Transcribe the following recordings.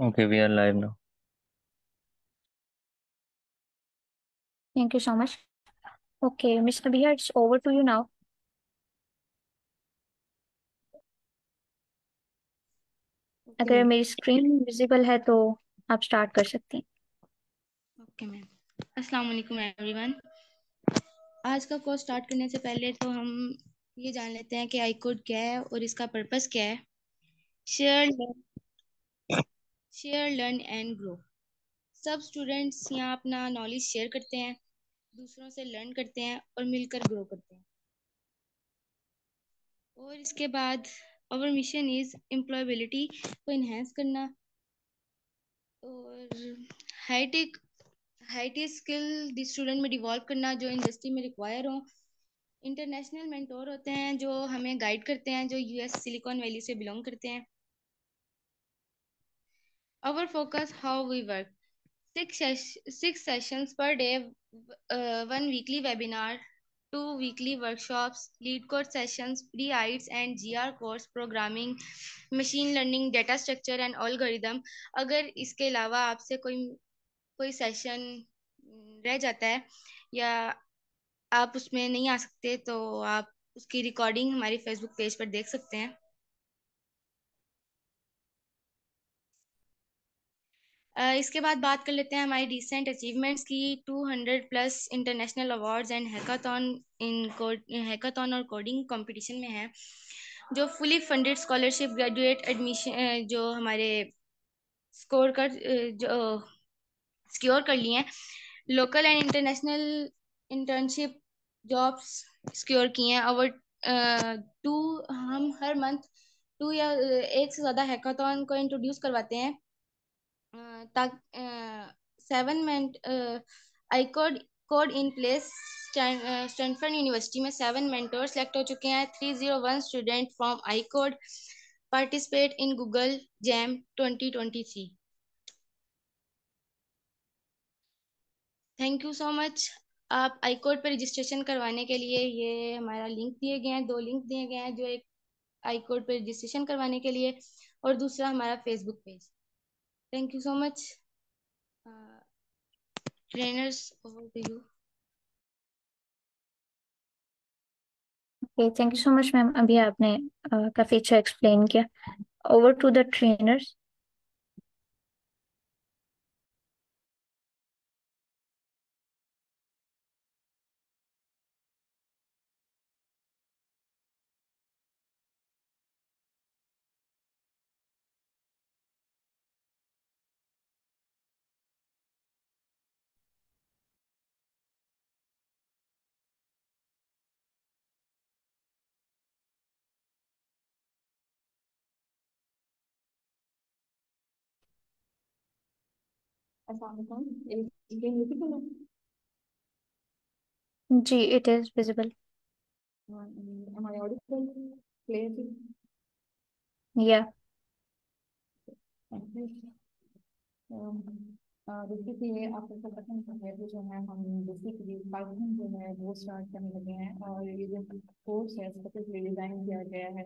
Okay, we are live now. Thank you so much. Okay, Mr. Bihar, it's over to you now. अगर मेरी screen visible है तो आप start कर सकती हैं ओके मैम अस्सलाम वालेकुम एवरीवन आज का कोर्स स्टार्ट करने से पहले तो हम ये जान लेते हैं कि आई कोड क्या है और इसका पर्पस क्या है share share learn and grow सब स्टूडेंट्स यहाँ अपना नॉलेज शेयर करते हैं, दूसरों से लर्न करते हैं और मिलकर ग्रो करते हैं। और इसके बाद आवर मिशन इज़ एम्प्लॉयबिलिटी को इन्हेंस करना। और हाईटेक हाईटेक स्किल स्टूडेंट में डिवॉल्व करना जो इंडस्ट्री में रिक्वायर हो। इंटरनेशनल मेंटोर होते हैं जो हमें गाइड करते हैं, जो यूएस सिलिकॉन वैली से बिलोंग करते हैं। Our focus how we work six six sessions per day uh, one weekly webinar two weekly workshops lead code sessions pre-IELTS and GR course programming machine learning data structure and algorithm अगर इसके अलावा आपसे कोई कोई session रह जाता है या आप उसमें नहीं आ सकते तो आप उसकी रिकॉर्डिंग हमारी फेसबुक पेज पर देख सकते हैं इसके बाद बात कर लेते हैं हमारी रिसेंट अचीवमेंट्स की 200 plus international awards and hackathon in hackathon और कोडिंग कंपटीशन में है, जो fully funded scholarship graduate admission जो हमारे स्कोर कर जो सिक्योर कर लिए हैं local and international internship jobs secure किए हैं और टू हम हर मंथ टू या, एक से ज़्यादा हैकाथन को इंट्रोड्यूस करवाते हैं। तक seven meant I code code in place Stanford University में सेवन मेंटोर सेलेक्ट हो चुके हैं। Three zero one student from I code participate in Google Jam twenty twenty three thank you so much आप I code पर registration करवाने के लिए ये हमारा लिंक दिए गए हैं, दो लिंक दिए गए हैं, जो एक आई कोड पर रजिस्ट्रेशन करवाने के लिए, और दूसरा हमारा Facebook page Thank you so much. Uh, trainers, over to you. Okay, thank you so much, ma'am. abhi aapne uh, काफ़ी अच्छा एक्सप्लेन किया. Over to the जी इट इज़ विजिबल. बेसिकली आपको सब पता है जो है हम पाइथन जो है वो स्टार्ट करने लगे हैं और ये जो कोर्स है डिज़ाइन किया गया है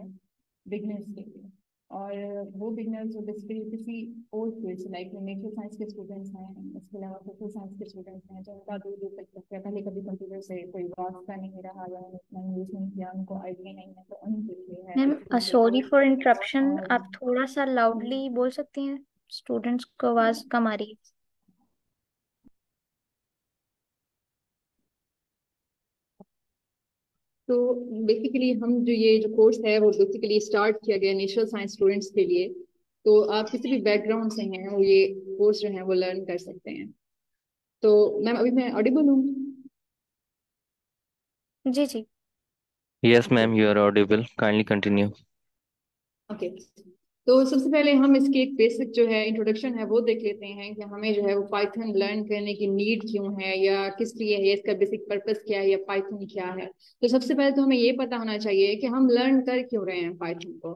बिगनर्स के लिए और वो बिगनर्स जो बेसिकली किसी और फ़ील्ड से लाइक नेचर साइंस के स्टूडेंट्स हैं इसके अलावा सोशल साइंस के स्टूडेंट्स हैं जो उनका दूर दूर तक तक पहले कभी कंप्यूटर से कोई वास्ता नहीं रहा या उन्होंने यूज़ नहीं किया उनको आइडिया नहीं है तो उनके लिए है। मैम सॉरी फॉर इंटरप्शन आप थोड़ा सा लाउडली बोल सकती हैं? स्टूडेंट्स को आवाज़ कम आ रही है। तो बेसिकली हम जो ये जो कोर्स है वो बेसिकली स्टार्ट किया गया नेशनल साइंस स्टूडेंट्स के लिए। तो आप किसी भी बैकग्राउंड से हैं वो ये कोर्स जो है वो लर्न कर सकते हैं। तो मैम अभी मैं ऑडिबल हूँ? जी जी। Yes ma'am you are audible kindly continue okay तो सबसे पहले हम इसकी एक बेसिक जो है इंट्रोडक्शन है, वो देख लेते हैं कि हमें जो है वो पाइथन लर्न करने की नीड क्यों है या किस लिए है, इसका बेसिक पर्पस क्या है या पाइथन क्या है। तो सबसे पहले तो हमें ये पता होना चाहिए कि हम लर्न कर क्यों रहे हैं पाइथन को।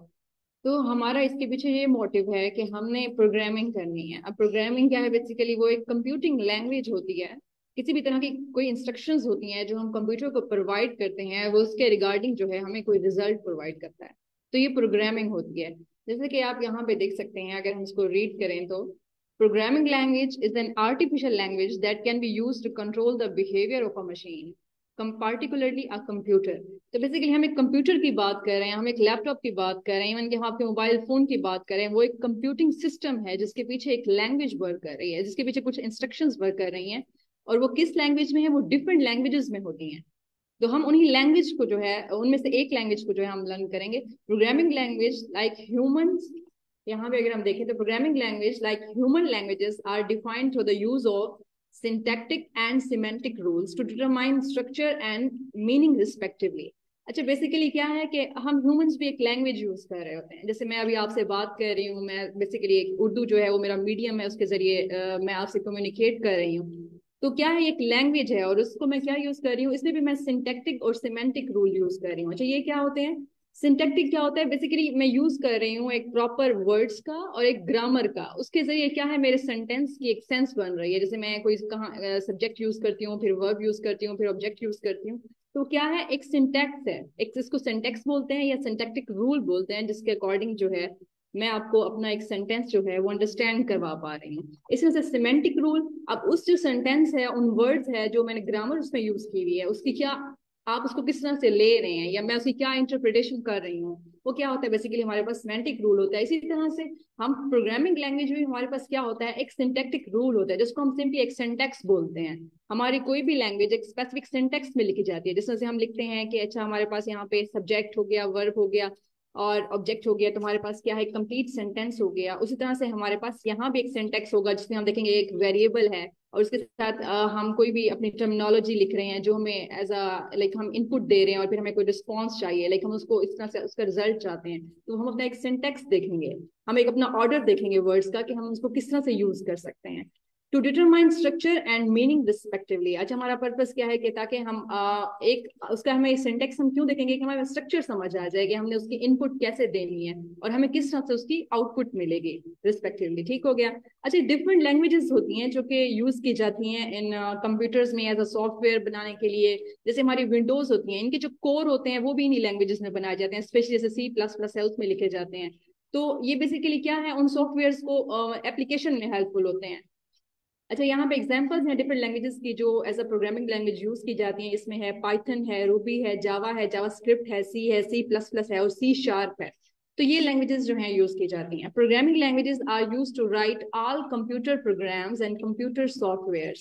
तो हमारा इसके पीछे ये मोटिव है कि हमने प्रोग्रामिंग करनी है। अब प्रोग्रामिंग क्या है? बेसिकली वो एक कंप्यूटिंग लैंग्वेज होती है। किसी भी तरह की कोई इंस्ट्रक्शंस होती हैं जो हम कंप्यूटर को प्रोवाइड करते हैं, वो उसके रिगार्डिंग जो है हमें कोई रिज़ल्ट प्रोवाइड करता है। तो ये प्रोग्रामिंग होती है। जैसे कि आप यहाँ पे देख सकते हैं, अगर हम इसको रीड करें तो programming language is an artificial language that can be use to control the behaviour of a machine particularly a computer तो बेसिकली हम एक कंप्यूटर की बात कर रहे हैं, हम एक लैपटॉप की बात कर रहे हैं, इवन कि हम आपके मोबाइल फ़ोन की बात कर रहे हैं, वो एक कंप्यूटिंग सिस्टम है, जिसके पीछे एक लैंग्वेज वर्क कर रही है, जिसके पीछे कुछ इंस्ट्रक्शंस वर्क कर रही हैं, और वो किस लैंग्वेज में है? वो डिफरेंट लैंग्वेजेस में होती हैं। तो हम उन्हीं लैंग्वेज को जो है, उनमें से एक लैंग्वेज को जो है हम लर्न करेंगे। प्रोग्रामिंग लैंग्वेज लाइक ह्यूमंस यहाँ पे अगर हम देखें तो programming language like human languages are defined through the use of syntactic and semantic rules to determine structure and meaning respectively अच्छा बेसिकली क्या है कि हम ह्यूमंस भी एक लैंग्वेज यूज़ कर रहे होते हैं। जैसे मैं अभी आपसे बात कर रही हूँ, मैं बेसिकली एक उर्दू जो है वो मेरा मीडियम है, उसके ज़रिए मैं आपसे कम्युनिकेट कर रही हूँ। तो क्या है, एक लैंग्वेज है और उसको मैं क्या यूज़ कर रही हूँ? इसमें भी मैं सिंटेक्टिक और सिमेंटिक रूल यूज़ कर रही हूँ। अच्छा ये क्या होते हैं? सिंटेक्टिक क्या होता है? बेसिकली मैं यूज़ कर रही हूँ एक प्रॉपर वर्ड्स का और एक ग्रामर का। उसके ज़रिए क्या है, मेरे सेंटेंस की एक सेंस बन रही है। जैसे मैं कोई कहा सब्जेक्ट यूज़ करती हूँ, फिर वर्ब यूज़ करती हूँ, फिर ऑब्जेक्ट यूज़ करती हूँ। तो क्या है, एक सिंटेक्स है। एक इसको सिंटेक्स बोलते हैं या सिंटेक्टिक रूल बोलते हैं, जिसके अकॉर्डिंग जो है मैं आपको अपना एक सेंटेंस जो है वो अंडरस्टैंड करवा पा रही हूँ। इसमें से सिमेंटिक रूल अब उस जो सेंटेंस है, उन वर्ड्स है जो मैंने ग्रामर उसमें यूज़ की हुई है, उसकी क्या, आप उसको किस तरह से ले रहे हैं या मैं उसकी क्या इंटरप्रिटेशन कर रही हूँ, वो क्या होता है? बेसिकली हमारे पास सिमेंटिक रूल होता है। इसी तरह से हम प्रोग्रामिंग लैंग्वेज में हमारे पास क्या होता है? एक सिंटेक्टिक रूल होता है, जिसको हम सिंपली एक सिंटेक्स बोलते हैं। हमारी कोई भी लैंग्वेज एक स्पेसिफिक सिंटेक्स में लिखी जाती है। जिसमें से हम लिखते हैं कि अच्छा हमारे पास यहाँ पे सब्जेक्ट हो गया वर्ब हो गया और ऑब्जेक्ट हो गया तो हमारे पास क्या है? कंप्लीट सेंटेंस हो गया। उसी तरह से हमारे पास यहाँ भी एक सेंटेक्स होगा जिसमें हम देखेंगे एक वेरिएबल है और उसके साथ आ, हम कोई भी अपनी टर्मिनोलॉजी लिख रहे हैं जो हमें एज अ लाइक हम इनपुट दे रहे हैं और फिर हमें कोई रिस्पॉन्स चाहिए लाइक हम उसको इस तरह से उसका रिज़ल्ट चाहते हैं तो हम अपना एक सेंटेक्स देखेंगे। हम एक अपना ऑर्डर देखेंगे वर्ड्स का कि हम उसको किस तरह से यूज़ कर सकते हैं। To determine structure and meaning respectively अच्छा हमारा पर्पस क्या है कि ताकि हम आ, एक उसका हमें सिंटेक्स हम क्यों देखेंगे कि हमें स्ट्रक्चर समझ आ जाए कि हमने उसकी इनपुट कैसे देनी है और हमें किस तरह से उसकी आउटपुट मिलेगी रिस्पेक्टिवली ठीक हो गया? अच्छा डिफरेंट लैंग्वेजेस होती हैं जो कि यूज़ की जाती हैं इन कंप्यूटर्स में एज अ सॉफ्टवेयर बनाने के लिए। जैसे हमारी विंडोज़ होती हैं इनके जो कोर होते हैं वो भी इन्हीं लैंग्वेजेस में बनाए जाते हैं स्पेशली जैसे सी प्लस प्लस हेल्थ में लिखे जाते हैं। तो ये बेसिकली क्या है? उन सॉफ्टवेयर को एप्लीकेशन में हेल्पफुल होते हैं। अच्छा यहाँ पे एग्जाम्पल्स हैं डिफरेंट लैंग्वेजेस की जो as a programming language use की जाती है। इसमें है पाइथन है रूबी है जावा है जावा स्क्रिप्ट है सी है सी प्लस प्लस है और सी शार्प है। तो ये लैंग्वेजेस जो हैं यूज़ की जाती हैं। Programming languages are use to write all computer programs and computer software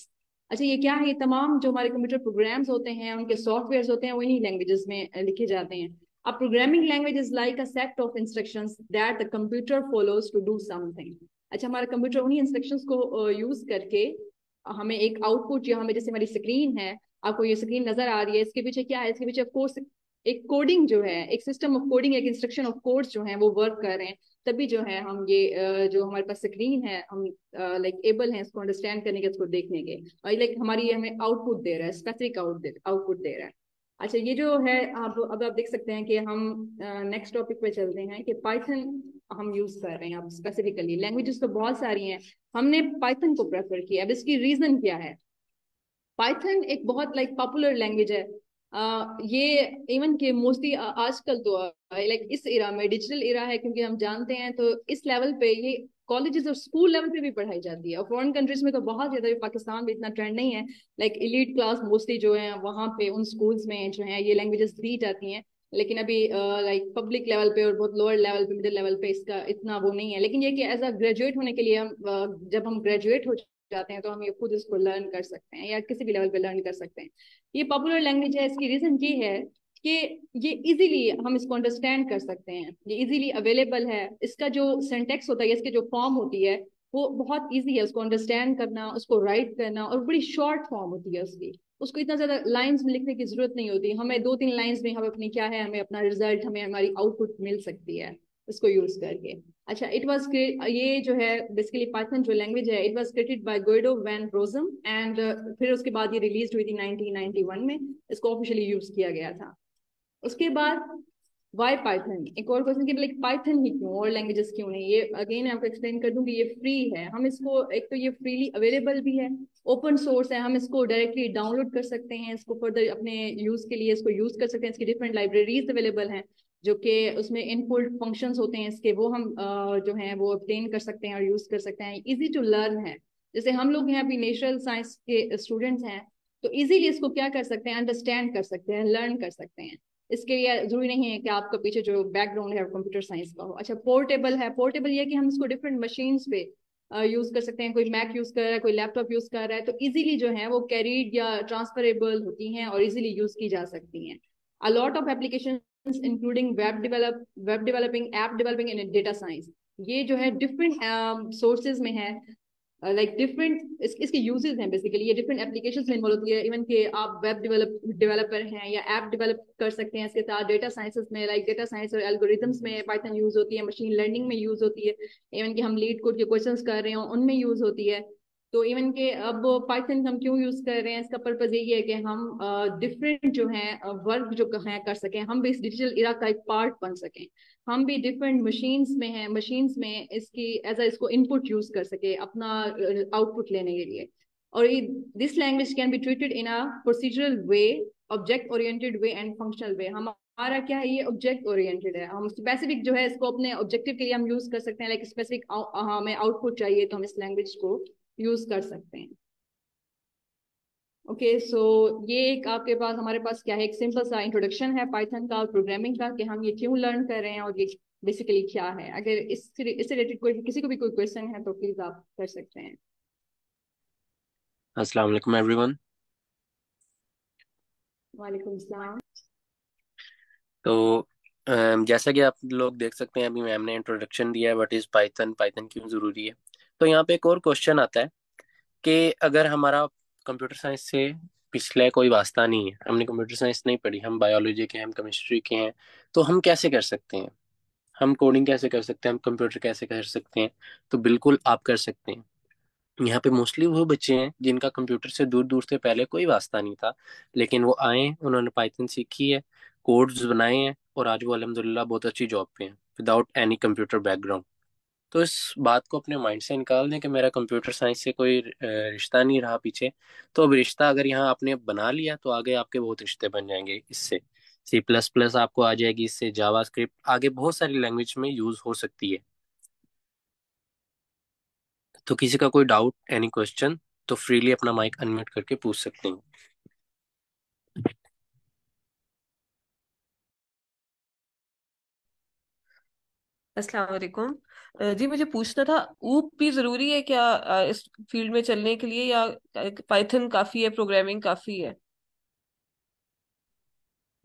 अच्छा ये क्या है? ये तमाम जो हमारे कंप्यूटर प्रोग्राम्स होते हैं, उनके सॉफ्टवेयर होते हैं, वो इन्हीं लैंग्वेजेस में लिखे जाते हैं। अब programming language is like a set of instructions that the computer follows to do something. अच्छा हमारा कंप्यूटर उन्हीं इंस्ट्रक्शंस को यूज़ करके हमें एक आउटपुट या हमें जैसे हमारी स्क्रीन है, आपको ये स्क्रीन नज़र आ रही है, इसके पीछे क्या है? इसके पीछे कोर्स एक कोडिंग जो है, एक सिस्टम ऑफ़ कोडिंग एक इंस्ट्रक्शन ऑफ़ कोड्स जो है, वो वर्क कर रहे हैं। तभी जो है हम ये जो हमारे पास स्क्रीन है, हम लाइक एबल हैं इसको अंडरस्टैंड करने के, इसको देखने के। और लाइक हमारी ये हमें आउटपुट दे रहा है स्पेसिफिक आउटपुट दे रहा है। अच्छा ये जो है आप अब आप देख सकते हैं कि हम नेक्स्ट टॉपिक पे चलते हैं कि पाइथन हम यूज़ कर रहे हैं अब स्पेसिफिकली लैंग्वेजेस तो बहुत सारी हैं। हमने पाइथन को प्रेफर किया। अब इसकी रीजन क्या है? पाइथन एक बहुत लाइक पॉपुलर लैंग्वेज है। Uh, ये इवन के मोस्टली आजकल तो लाइक इस इरा में डिजिटल इरा है क्योंकि हम जानते हैं तो इस लेवल पे ये कॉलेजेस और स्कूल लेवल पे भी पढ़ाई जाती है। और फॉरेन कंट्रीज़ में तो बहुत ज़्यादा पाकिस्तान में इतना ट्रेंड नहीं है। लाइक इलीट क्लास मोस्टली जो है वहाँ पे उन स्कूल्स में जो है ये लैंग्वेजेस दी जाती हैं। लेकिन अभी लाइक पब्लिक लेवल पे और बहुत लोअर लेवल पे मिडिल लेवल पे इसका इतना वो नहीं है। लेकिन ये कि एज अ ग्रेजुएट होने के लिए हम जब हम ग्रेजुएट हो जाते हैं तो हम ये खुद इसको लर्न कर सकते हैं या किसी भी लेवल पे लर्न कर सकते हैं। ये पॉपुलर लैंग्वेज है, इसकी रीजन ये है कि ये इजीली हम इसको अंडरस्टैंड कर सकते हैं। ये इजीली अवेलेबल है। इसका जो सेंटेक्स होता है इसकी जो फॉर्म होती है, वो बहुत इजी है उसको अंडरस्टैंड करना, उसको राइट करना और बड़ी शॉर्ट फॉर्म होती है उसकी। उसको इतना ज़्यादा लाइंस में लिखने की ज़रूरत नहीं होती। हमें दो तीन लाइंस में हमें अपनी क्या है, हमें अपना रिज़ल्ट हमें हमारी आउटपुट मिल सकती है उसको यूज़ करके। अच्छा इट वाज ये जो है बेसिकली पाइथन जो लैंग्वेज है it was created by Guido van Rossum and फिर उसके बाद ये रिलीज़ हुई थी 1991 में। इसको ऑफिशियली यूज़ किया गया था। उसके बाद वाई पाइथन एक और क्वेश्चन की लाइक पाइथन ही क्यों, और लैंग्वेजेस क्यों नहीं? ये अगेन आपको एक्सप्लेन कर दूँ कि ये फ्री है। हम इसको, एक तो ये फ्रीली अवेलेबल भी है ओपन सोर्स है, हम इसको डायरेक्टली डाउनलोड कर सकते हैं, इसको फर्दर अपने यूज़ के लिए इसको यूज़ कर सकते हैं, इसकी डिफरेंट लाइब्रेरीज अवेलेबल हैं, जो कि उसमें इनपुट फ़ंक्शंस होते हैं, इसके वो हम जो हैं, वो ऑब्टेन कर सकते हैं और यूज़ कर सकते हैं। इजी टू लर्न है। जैसे हम लोग हैं अभी नेचुरल साइंस के स्टूडेंट्स हैं तो इजीली इसको क्या कर सकते हैं अंडरस्टैंड कर सकते हैं लर्न कर सकते हैं। इसके लिए ज़रूरी नहीं है कि आपका पीछे जो बैकग्राउंड है कंप्यूटर साइंस का हो। अच्छा पोर्टेबल है। पोर्टेबल ये कि हम इसको डिफरेंट मशीन्स पे यूज़ कर सकते हैं कोई मैक यूज़ कर रहा है कोई लैपटॉप यूज़ कर रहा है तो इजीली जो है वो कैरीड या ट्रांसफरेबल होती हैं और इजीली यूज़ की जा सकती हैं। A lot of application including web web web developing app developing in data science ये जो है डिफरेंट सोर्सेज uh, में है। लाइक डिफरेंट इसके यूजेज हैं बेसिकली ये डिफरेंट एप्लीकेशन में इन्वॉल्व होती है इवन के आप वेब डेवलप डेवलपर हैं या ऐप डेवलप कर सकते हैं, इसके साथ डेटा साइंसेस में लाइक डेटा साइंस और एल्गोरिथम्स में पाइथन यूज़ होती है मशीन लर्निंग में यूज़ होती है इवन कि हम लीड कोड के क्वेश्चंस कर रहे हो, उनमें यूज़ होती है। तो इवन के अब पाइथन हम क्यों यूज़ कर रहे हैं, इसका पर्पज यही है कि हम डिफरेंट जो है वर्क जो है, कर सकें, हम भी इस डिजिटल इरा का एक पार्ट बन सकें। हम भी डिफरेंट मशीन्स में हैं मशीन्स में इसकी एज अ इसको इनपुट यूज़ कर सके अपना आउटपुट लेने के लिए। और this language can be treated in a procedural way object oriented way and functional way हम हमारा क्या है, ये ऑब्जेक्ट ओरिएंटेड है। हम स्पेसिफिक जो है, इसको अपने ऑब्जेक्टिव के लिए हम यूज़ कर सकते हैं लाइक स्पेसिफिक हमें आउटपुट चाहिए तो हम इस लैंग्वेज को यूज़ कर सकते हैं। ओके okay, सो so ये एक आपके पास हमारे पास क्या है? एक सिंपल सा इंट्रोडक्शन है पाइथन का और प्रोग्रामिंग का कि हम ये क्यों लर्न कर रहे हैं और ये बेसिकली क्या है? अगर इस इससे रिलेटेड कोई किसी को भी कोई क्वेश्चन है तो प्लीज़ आप कर सकते हैं। अस्सलाम वालेकुम एवरीवन वालेकुम सलाम तो जैसा कि आप लोग देख सकते हैं अभी मैम ने इंट्रोडक्शन दिया है व्हाट इज़ पाइथन पाइथन क्यों ज़रूरी है? तो यहाँ पे एक और क्वेश्चन आता है कि अगर हमारा कंप्यूटर साइंस से पिछले कोई वास्ता नहीं है, हमने कंप्यूटर साइंस नहीं पढ़ी, हम बायोलॉजी के हैं, हम केमिस्ट्री के हैं तो हम कैसे कर सकते हैं? हम कोडिंग कैसे कर सकते हैं? हम कंप्यूटर कैसे कर सकते हैं? तो बिल्कुल आप कर सकते हैं। यहाँ पे मोस्टली वो बच्चे हैं जिनका कंप्यूटर से दूर दूर से पहले कोई वास्ता नहीं था, लेकिन वो आए, उन्होंने पाइथन सीखी है कोड्स बनाए हैं और आज वो अलहमदिल्ला बहुत अच्छी जॉब पे हैं विदाउट एनी कंप्यूटर बैकग्राउंड तो इस बात को अपने माइंड से निकाल दें कि मेरा कंप्यूटर साइंस से कोई रिश्ता नहीं रहा पीछे। तो अब रिश्ता अगर यहाँ आपने बना लिया तो आगे आपके बहुत रिश्ते बन जाएँगे इससे। सी प्लस प्लस आपको आ जाएगी इससे जावा स्क्रिप्ट आगे बहुत सारी लैंग्वेज में यूज़ हो सकती है। तो किसी का कोई डाउट, एनी क्वेश्चन तो फ्रीली अपना माइक अनम्यूट करके पूछ सकते हैं। अस्सलाम वालेकुम जी, मुझे पूछना था ऊप भी ज़रूरी है क्या इस फ़ील्ड में चलने के लिए या पाइथन काफ़ी है, प्रोग्रामिंग काफ़ी है?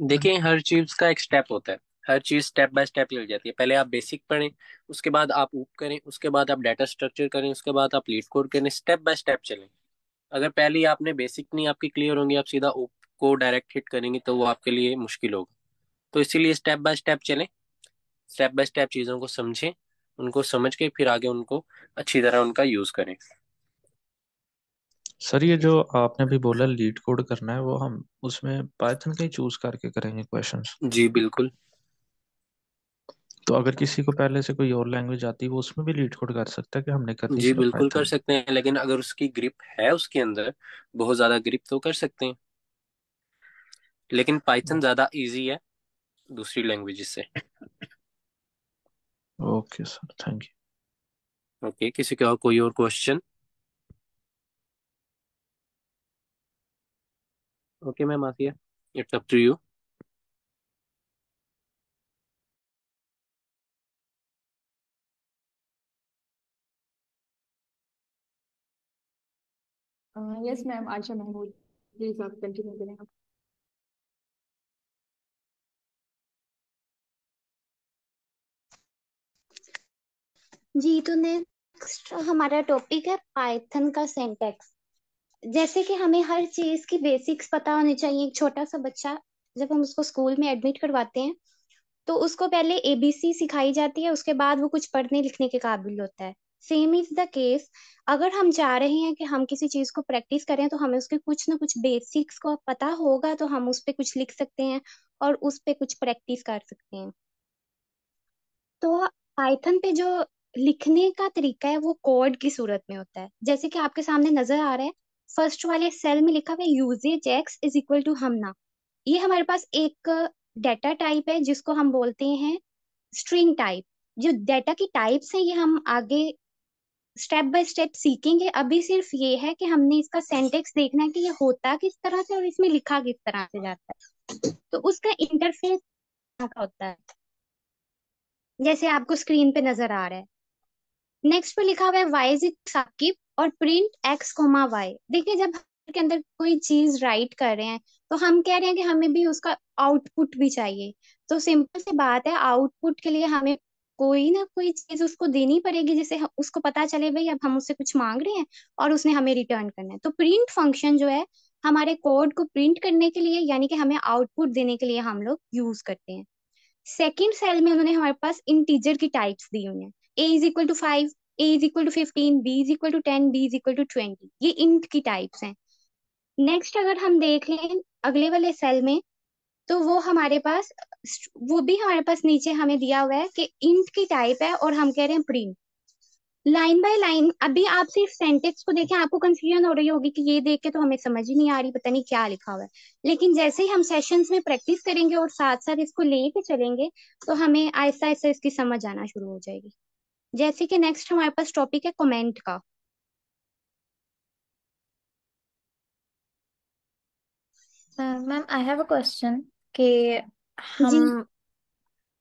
देखिए, हर चीज़ का एक स्टेप होता है, हर चीज़ स्टेप बाय स्टेप ले जाती है। पहले आप बेसिक पढ़ें, उसके बाद आप ऊप करें, उसके बाद आप डाटा स्ट्रक्चर करें, उसके बाद आप लीड कोड करें, स्टेप बाय स्टेप चलें। अगर पहले ही आपने बेसिक नहीं आपकी क्लियर होंगी, आप सीधा ऊप को डायरेक्ट हिट करेंगे तो वो आपके लिए मुश्किल होगा। तो इसीलिए स्टेप बाय स्टेप चलें, स्टेप बाय स्टेप चीज़ों को समझें उनको समझ के फिर आगे उनको अच्छी तरह उनका यूज़ करें। सर ये जो आपने भी बोला लीड कोड करना है वो हम उसमें पाइथन का ही चूज़ करके करेंगे क्वेश्चंस जी बिल्कुल। तो अगर किसी को पहले से कोई और लैंग्वेज आती है वो उसमें भी लीड कोड कर सकता है कि हमने करनी जी बिल्कुल कर सकते हैं लेकिन अगर उसकी ग्रिप है उसके अंदर बहुत ज़्यादा ग्रिप तो कर सकते हैं। लेकिन पाइथन ज़्यादा इजी है दूसरी लैंग्वेज से। Okay sir thank you okay किसी का कोई और question okay ma'am Asiya it's up to you yes ma'am Ayesha Mahmood please आप कंटिन्यू करें जी तो नेक्स्ट हमारा टॉपिक है पाइथन का सिंटेक्स जैसे कि हमें हर चीज़ की बेसिक्स पता होनी चाहिए, एक छोटा सा बच्चा जब हम उसको स्कूल में एडमिट करवाते हैं तो उसको पहले एबीसी सिखाई जाती है, उसके बाद वो कुछ पढ़ने लिखने के काबिल होता है। सेम इज़ द केस अगर हम चाह रहे हैं कि हम किसी चीज़ को प्रैक्टिस करें तो हमें उसके कुछ ना कुछ बेसिक्स को पता होगा तो हम उस पर कुछ लिख सकते हैं और उस पर कुछ प्रैक्टिस कर सकते हैं। तो पाइथन पे जो लिखने का तरीका है, वो कोड की सूरत में होता है। जैसे कि आपके सामने नज़र आ रहा है फ़र्स्ट वाले सेल में लिखा हुआ uses x is equal to हमना ये हमारे पास एक डेटा टाइप है, जिसको हम बोलते हैं स्ट्रिंग टाइप जो डेटा की टाइप्स हैं, ये हम आगे स्टेप बाय स्टेप सीखेंगे। अभी सिर्फ़ ये है कि हमने इसका सेंटेक्स देखना है कि ये होता किस तरह से और इसमें लिखा किस तरह से जाता है। तो उसका इंटरफेस होता है। जैसे आपको स्क्रीन पे नज़र आ रहा है। नेक्स्ट पे लिखा हुआ है वाई इज़ इट साकिब और प्रिंट एक्स कोमा वाई देखिए, जब के अंदर कोई चीज़ राइट कर रहे हैं तो हम कह रहे हैं कि हमें भी उसका आउटपुट भी चाहिए। तो सिंपल सी बात है आउटपुट के लिए हमें कोई ना कोई चीज़ उसको देनी पड़ेगी जिससे उसको पता चले भाई, अब हम उससे कुछ मांग रहे हैं और उसने हमें रिटर्न करना है। तो प्रिंट फ़ंक्शन जो है, हमारे कोड को प्रिंट करने के लिए, यानी कि हमें आउटपुट देने के लिए हम लोग यूज़ करते हैं। सेकेंड सेल में उन्होंने हमारे पास इंटीजर की टाइप्स दी हुई हैं। A is equal to five A is equal to fifteen B is equal to ten B is equal to twenty ये इंट की टाइप्स हैं। नेक्स्ट अगर हम देख लें अगले वाले सेल में तो वो हमारे पास, वो भी हमारे पास नीचे हमें दिया हुआ है कि इंट की टाइप है और हम कह रहे हैं प्रिंट लाइन बाय लाइन अभी आप सिर्फ़ सेंटेक्स को देखें, आपको कंफ्यूजन हो रही होगी कि ये देख के तो हमें समझ ही नहीं आ रही, पता नहीं क्या लिखा हुआ है। लेकिन जैसे ही हम सेशंस में प्रैक्टिस करेंगे और साथ साथ इसको लेके चलेंगे तो हमें आहिस्ता आहिस्ता इसकी समझ आना शुरू हो जाएगी। जैसे कि नेक्स्ट हमारे पास टॉपिक है कमेंट का। Ma'am I have a question कि हम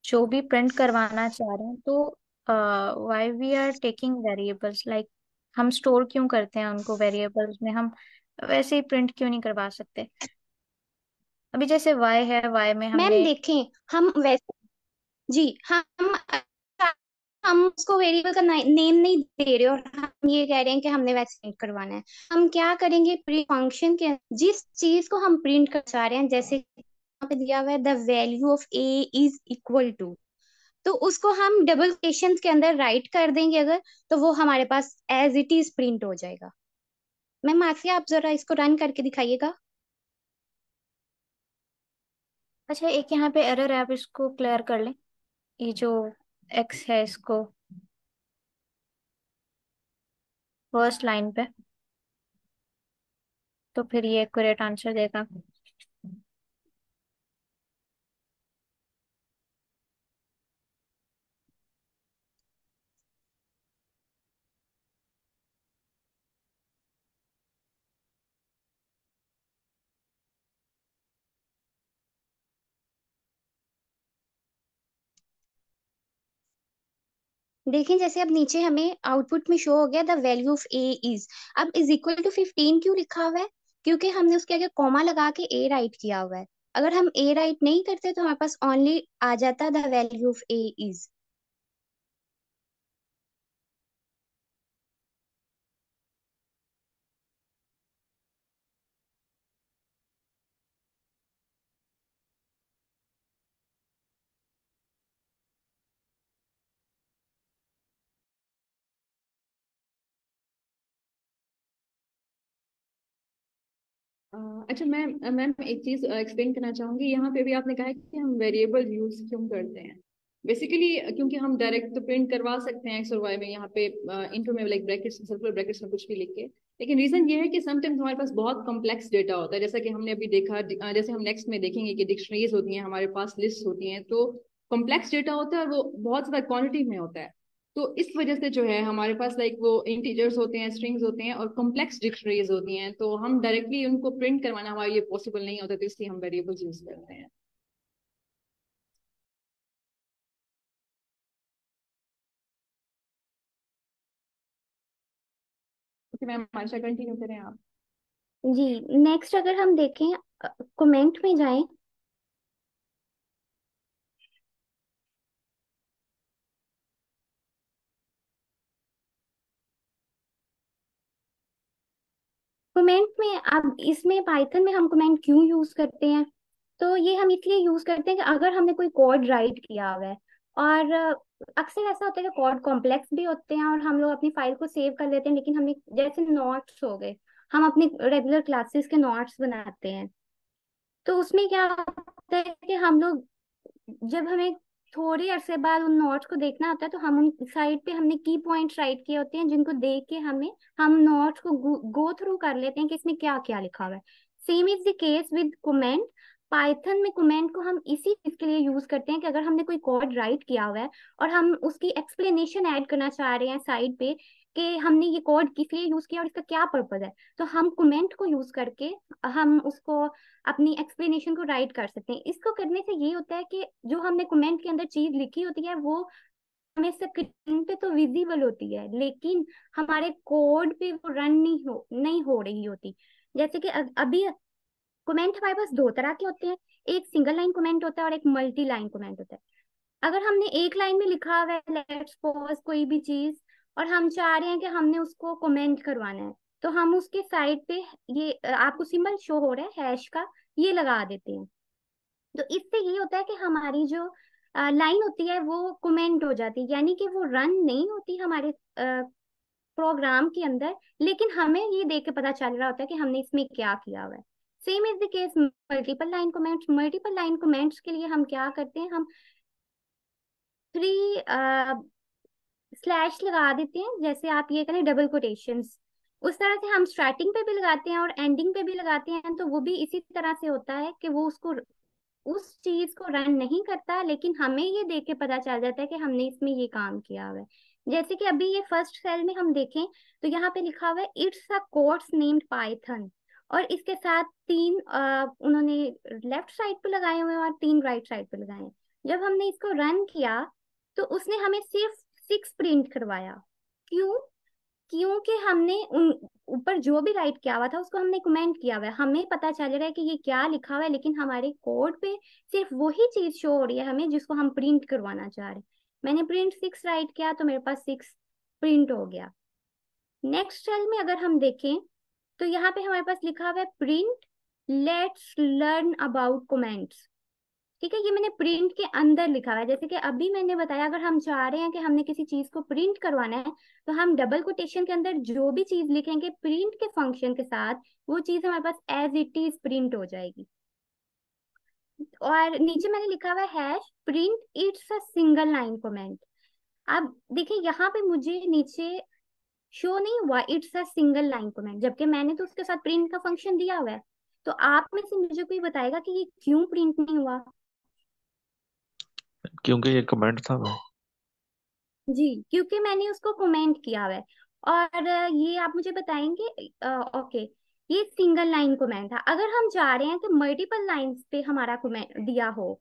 जो भी प्रिंट करवाना चाह रहे हैं तो why we are taking variables like हम स्टोर क्यों करते हैं उनको वेरिएबल्स में? हम वैसे ही प्रिंट क्यों नहीं करवा सकते? अभी जैसे वाई है वाई में मैम हमने देखें हम वैसे जी हम हम उसको वेरिएबल का नेम नहीं दे रहे और हम ये कह रहे हैं कि हमने प्रिंट करवाना है। हम क्या करेंगे? प्रिंट फ़ंक्शन के जिस चीज़ को हम प्रिंट कर चाह रहे हैं, जैसे यहाँ पे दिया हुआ है the value of a is equal to तो उसको हम डबल क्वेश्चन के अंदर राइट कर देंगे अगर तो वो हमारे पास एज इट इज़ प्रिंट हो जाएगा। मैम माफिया आप जरा इसको रन करके दिखाइएगा। अच्छा एक यहाँ पे एरर है, आप इसको क्लियर कर लें। ये जो एक्स है इसको फ़र्स्ट लाइन पे। तो फिर ये एक आंसर देगा। देखें जैसे अब नीचे हमें आउटपुट में शो हो गया the value of a is अब इज़ इक्वल टू फिफ्टीन क्यों लिखा हुआ है? क्योंकि हमने उसके आगे कॉमा लगा के ए राइट किया हुआ है। अगर हम ए राइट नहीं करते तो हमारे पास ओनली आ जाता the value of a is अच्छा मैम मैम एक चीज़ एक्सप्लेन करना चाहूँगी। यहाँ पे भी आपने कहा कि हम वेरिएबल यूज़ क्यों करते हैं? बेसिकली क्योंकि हम डायरेक्ट तो प्रिंट करवा सकते हैं एक्स और वाई में यहाँ पे इंटू में लाइक ब्रैकेट्स सर्कुलर ब्रैकेट्स में कुछ भी लिख के। लेकिन रीजन ये है कि समटाइम्स हमारे पास बहुत कॉम्प्लेक्स डेटा होता है। जैसा कि हमने अभी देखा जैसे हम नेक्स्ट में देखेंगे कि डिक्शनरीज होती हैं, हमारे पास लिस्ट होती हैं तो कॉम्प्लेक्स डेटा होता है और वो बहुत ज़्यादा क्वान्टिटी में होता है। तो इस वजह से जो है, हमारे पास लाइक वो इंटीजर्स होते हैं स्ट्रिंग्स होते हैं और कॉम्प्लेक्स डिक्शनरीज होती हैं। तो हम डायरेक्टली उनको प्रिंट करवाना हमारा ये पॉसिबल नहीं होता तो इसलिए हम वेरिएबल्स यूज़ करते हैं। मैम कंटिन्यू करें आप। जी नेक्स्ट अगर हम देखें कमेंट में जाएँ कमेंट में अब इसमें पाइथन में हम कमेंट क्यों यूज़ करते हैं? तो ये हम इसलिए यूज़ करते हैं कि अगर हमने कोई कोड राइट किया हुआ है, और अक्सर ऐसा होता है कि कोड कॉम्प्लेक्स भी होते हैं, और हम लोग अपनी फ़ाइल को सेव कर लेते हैं, लेकिन हमने, जैसे नोट्स हो गए, हम अपने रेगुलर क्लासेस के नोट्स बनाते हैं। तो उसमें क्या होता है कि हम लोग, जब हमें थोड़ी अरसे बाद उन नोट्स को देखना होता है तो हम उन साइड पे हमने की पॉइंट्स राइट किए होते हैं, जिनको देख के हमें, हम नोट्स को गो थ्रू कर लेते हैं कि इसमें क्या क्या लिखा हुआ है। Same is the case with comment. Python में कमेंट को हम इसी चीज़ के लिए यूज़ करते हैं कि अगर हमने कोई कोड राइट किया हुआ है और हम उसकी एक्सप्लेनेशन ऐड करना चाह रहे हैं साइड पे कि हमने ये कोड किस लिए यूज़ किया और इसका क्या पर्पज है। तो हम कमेंट को यूज़ करके हम उसको अपनी एक्सप्लेनेशन को राइट कर सकते हैं। इसको करने से ये होता है कि जो हमने कमेंट के अंदर चीज़ लिखी होती है, वो हमें स्क्रीन पे तो विजिबल होती है, लेकिन हमारे कोड पे वो रन नहीं हो नहीं हो रही होती। जैसे कि अभी कमेंट हमारे पास दो तरह के होते हैं, एक सिंगल लाइन कमेंट होता है और एक मल्टी लाइन कमेंट होता है। अगर हमने एक लाइन में लिखा हुआ है, लेट्स कोई भी चीज़ और हम चाह रहे हैं कि हमने उसको कमेंट करवाना है। तो हम उसके साइड पे ये आपको सिंबल शो हो रहा है हैश का, ये लगा देते हैं। तो इससे ये होता है कि हमारी जो लाइन होती है वो कमेंट हो जाती है। यानी कि वो रन नहीं होती हमारे प्रोग्राम के अंदर, लेकिन हमें ये देख के पता चल रहा होता है कि हमने इसमें क्या किया हुआ है। Same is the case multiple line comments multiple line comments के लिए हम क्या करते हैं? हम थ्री स्लैश लगा देते हैं जैसे आप ये करें डबल कोटेशन उस तरह से हम स्टार्टिंग पे भी लगाते हैं और एंडिंग पे भी लगाते हैं तो वो भी इसी तरह से होता है कि वो उसको उस चीज़ को रन नहीं करता लेकिन हमें ये देख के पता चल जाता है कि हमने इसमें ये काम किया हुआ है। जैसे कि अभी ये फ़र्स्ट सेल में हम देखें तो यहाँ पे लिखा हुआ है it's a course named Python और इसके साथ तीन आ, उन्होंने लेफ़्ट साइड पे लगाए हुए हैं और तीन राइट साइड पे लगाए हैं। जब हमने इसको रन किया तो उसने हमें सिर्फ़ सिक्स प्रिंट करवाया। क्यों? क्योंकि हमने उन, ऊपर जो भी राइट किया हुआ था, उसको हमने कमेंट किया हुआ है। हमें पता चल रहा है कि ये क्या लिखा हुआ है, लेकिन हमारे कोड पे सिर्फ़ वही चीज़ शो हो रही है हमें, जिसको हम प्रिंट करवाना चाह रहे मैंने प्रिंट सिक्स राइट किया तो मेरे पास सिक्स प्रिंट हो गया। नेक्स्ट सेल में अगर हम देखें तो यहाँ पे हमारे पास लिखा हुआ है print let's learn about comments ठीक है, ये मैंने प्रिंट के अंदर लिखा हुआ है। जैसे कि अभी मैंने बताया, अगर हम चाह रहे हैं कि हमने किसी चीज़ को प्रिंट करवाना है तो हम डबल कोटेशन के अंदर जो भी चीज़ लिखेंगे प्रिंट के फ़ंक्शन के साथ, वो चीज़ हमारे पास एज इट इज़ प्रिंट हो जाएगी। और नीचे मैंने लिखा हुआ है print it's a single line comment अब देखिए, यहाँ पे मुझे नीचे शो नहीं हुआ it's a single line comment जबकि मैंने तो उसके साथ प्रिंट का फ़ंक्शन दिया हुआ है। तो आप में से मुझे कोई बताएगा कि ये क्यों प्रिंट नहीं हुआ? क्योंकि ये कमेंट था वो। जी क्योंकि मैंने उसको कमेंट किया है। और ये आप मुझे बताएँगे ओके ये सिंगल लाइन कमेंट था। अगर हम चाह रहे हैं कि मल्टीपल लाइंस पे हमारा कमेंट दिया हो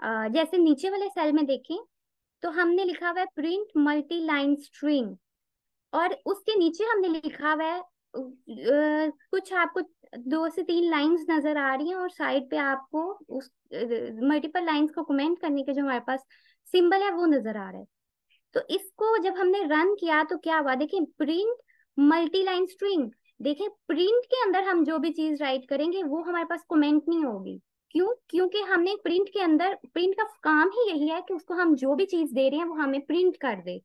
अ, जैसे नीचे वाले सेल में देखें तो हमने लिखा हुआ है प्रिंट मल्टी लाइन स्ट्रिंग और उसके नीचे हमने लिखा हुआ है कुछ आपको दो से तीन लाइंस नज़र आ रही हैं और साइड पे आपको उस मल्टीपल लाइंस को कमेंट करने के जो हमारे पास सिंबल है वो नज़र आ रहा है। तो इसको जब हमने रन किया तो क्या हुआ? देखिए, प्रिंट मल्टी लाइन स्ट्रिंग। देखें प्रिंट के अंदर हम जो भी चीज़ राइट करेंगे वो हमारे पास कमेंट नहीं होगी। क्यों? क्योंकि हमने प्रिंट के अंदर, प्रिंट का काम ही यही है कि उसको हम जो भी चीज़ दे रहे हैं वो हमें प्रिंट कर दे।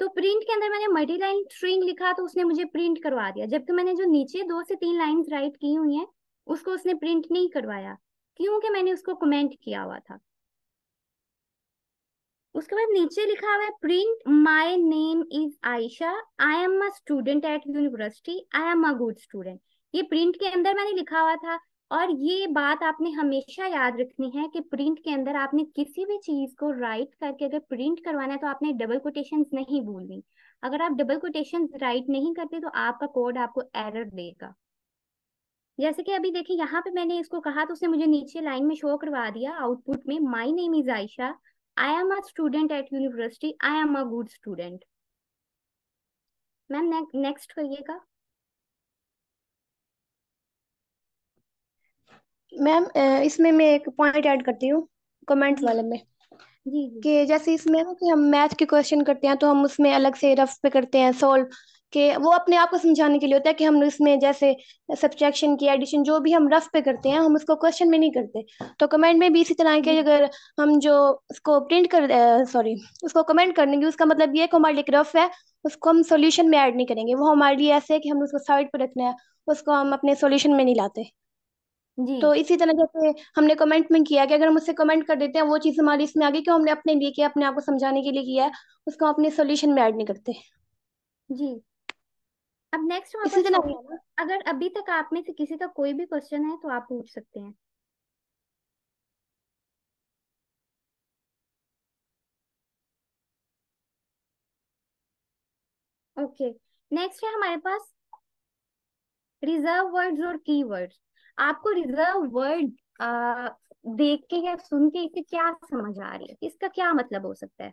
तो प्रिंट के अंदर मैंने मल्टी लाइन स्ट्रिंग लिखा तो उसने मुझे प्रिंट करवा दिया। जबकि मैंने जो नीचे दो से तीन लाइन राइट की हुई है, उसको उसने प्रिंट नहीं करवाया, क्योंकि मैंने उसको कमेंट किया हुआ था। उसके बाद नीचे लिखा हुआ है print my name is Ayesha I am a student at university I am a good student ये प्रिंट के अंदर मैंने लिखा हुआ था और ये बात आपने हमेशा याद रखनी है कि प्रिंट के अंदर आपने किसी भी चीज़ को राइट करके अगर प्रिंट करवाना है तो आपने डबल कोटेशन नहीं भूलनी अगर आप डबल कोटेशन राइट नहीं करते तो आपका कोड आपको एरर देगा। जैसे कि अभी देखिए, यहाँ पे मैंने इसको कहा तो उसने मुझे नीचे लाइन में शो करवा दिया आउटपुट में my name is Ayesha I am a student at university I am a good student ma'am next करिएगा मैम इसमें मैं एक पॉइंट ऐड करती हूँ कमेंट वाले में। जी जी। कि जैसे इसमें ना कि हम मैथ के क्वेश्चन करते हैं तो हम उसमें अलग से रफ पे करते हैं सॉल्व कि वो अपने आप को समझाने के लिए होता है कि हम इसमें जैसे सब्ट्रैक्शन की एडिशन जो भी हम रफ पे करते हैं हम उसको क्वेश्चन में नहीं करते। तो कमेंट में भी इसी तरह के अगर हम जो उसको प्रिंट कर सॉरी उसको कमेंट करने की उसका मतलब ये है कि हमारे लिए रफ है उसको हम सोल्यूशन में ऐड नहीं करेंगे। वो हमारे लिए ऐसे है कि हम उसको साइड पर रखना है उसको हम अपने सोल्यूशन में नहीं लाते। जी। तो इसी तरह जैसे हमने कमेंट में किया कि अगर हम उससे कमेंट कर देते हैं वो चीज़ हमारी इसमें आ गई क्यों हमने अपने लिए किया अपने आप को समझाने के लिए किया है उसको अपने सोल्यूशन में ऐड नहीं करते। जी। अब नेक्स्ट इसी तरह अगर अभी तक आप में से किसी का कोई भी क्वेश्चन है तो आप पूछ सकते हैं। Okay okay. नेक्स्ट है हमारे पास रिज़र्व वर्ड्स और कीवर्ड्स आपको रिज़र्व वर्ड देख के या सुन के इसे क्या समझ आ रही है? इसका क्या मतलब हो सकता है?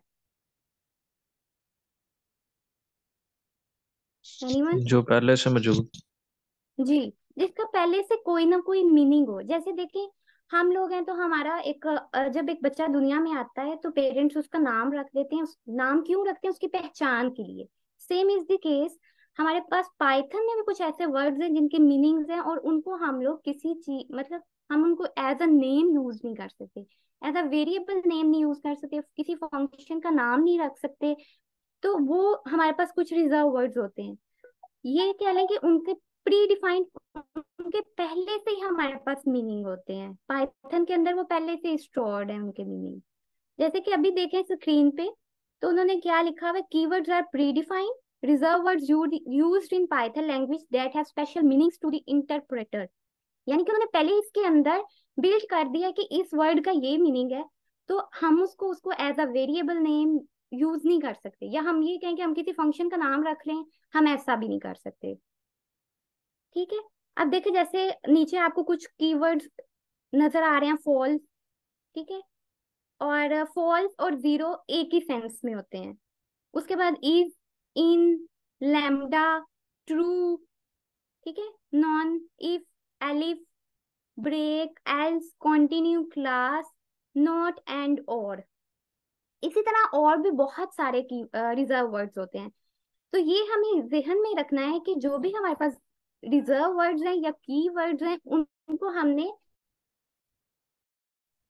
एनीवन जो पहले से मौजूद। जी जिसका पहले से कोई ना कोई मीनिंग हो। जैसे देखिए हम लोग हैं तो हमारा एक जब एक बच्चा दुनिया में आता है तो पेरेंट्स उसका नाम रख देते हैं। नाम क्यों रखते हैं? उसकी पहचान के लिए। सेम इज़ द केस हमारे पास पाइथन में भी कुछ ऐसे वर्ड्स हैं जिनके मीनिंग्स हैं और उनको हम लोग किसी चीज़ मतलब हम उनको एज अ नेम यूज़ नहीं कर सकते। एज अ वेरिएबल नेम नहीं यूज़ कर सकते, किसी फ़ंक्शन का नाम नहीं रख सकते तो वो हमारे पास कुछ रिज़र्व वर्ड्स होते हैं। ये कह लें कि उनके प्री डिफाइंड उनके पहले से ही हमारे पास मीनिंग होते हैं। पाइथन के अंदर वो पहले से स्टोर्ड है उनके मीनिंग जैसे कि अभी देखें स्क्रीन पे तो उन्होंने क्या लिखा हुआ keywords are predefined reserve words used in Python language that have special meanings to the interpreter यानी कि उन्होंने पहले इसके अंदर बिल्ड कर दिया कि इस वर्ड का ये मीनिंग है तो हम उसको उसको as a variable name use नहीं कर सकते। या हम ये कहें कि हम किसी फ़ंक्शन का नाम रख लें, हम ऐसा भी नहीं कर सकते। ठीक है? अब देखिए, जैसे नीचे आपको कुछ कीवर्ड्स नज़र आ रहे हैं फॉल्स ठीक है? और फॉल्स और ज़ीरो एक ही सेंस में होते हैं। उसके बाद इज़ इन लैम्डा ट्रू, ठीक है? None if, elif, break, else continue class, not and और। इसी तरह और भी बहुत सारे की रिज़र्व वर्ड्स होते हैं। तो ये हमें जहन में रखना है कि जो भी हमारे पास रिज़र्व वर्ड्स हैं या की वर्ड्स हैं, उनको हमने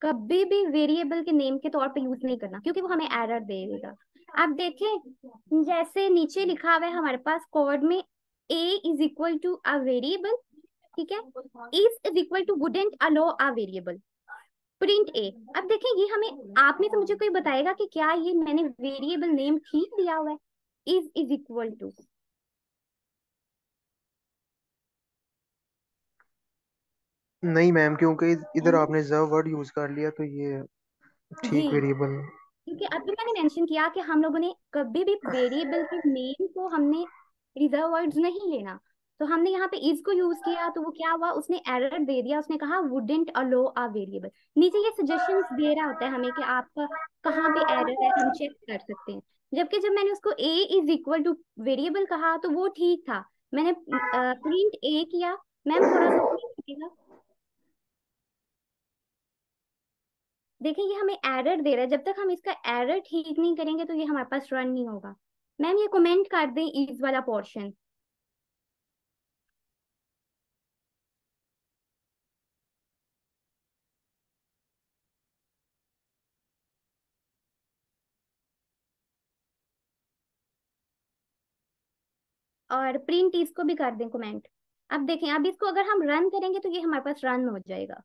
कभी भी वेरिएबल के नेम के तौर पे यूज़ नहीं करना, क्योंकि वो हमें एरर दे देगा। आप देखें जैसे नीचे लिखा हुआ है हमारे पास कोड में a is equal to a variable ठीक है? Is is equal to wouldn't allow a variable print a अब देखें ये हमें आपने तो मुझे कोई बताएगा कि क्या ये मैंने वेरिएबल नेम ठीक दिया हुआ है? इज़ इज़ इक्वल टू नहीं मैम क्योंकि इधर आपने रिज़र्व वर्ड यूज़ कर लिया तो ये ठीक वेरिएबल क्योंकि अभी मैंने मेंशन किया कि हम लोगों ने कभी भी वेरिएबल के नेम को हमने रिज़र्व वर्ड्स नहीं लेना। तो हमने यहाँ पे इज़ को यूज़ किया तो वो क्या हुआ? उसने एरर दे दिया, उसने कहा वुडेंट अलो अ वेरिएबल नीचे ये सजेशंस दे रहा होता है हमें कि आपका कहाँ पे एरर है, हम चेक कर सकते हैं। जबकि जब मैंने उसको a is equal to variable कहा तो वो ठीक था। मैंने प्रिंट ए किया। मैम, थोड़ा सा देखिए, ये हमें एरर दे रहा है। जब तक हम इसका एरर ठीक नहीं करेंगे तो ये हमारे पास रन नहीं होगा। मैम ये कमेंट कर दें इज़ वाला पोर्शन और प्रिंट इसको भी कर दें कमेंट अब देखें, अब इसको अगर हम रन करेंगे तो ये हमारे पास रन हो जाएगा।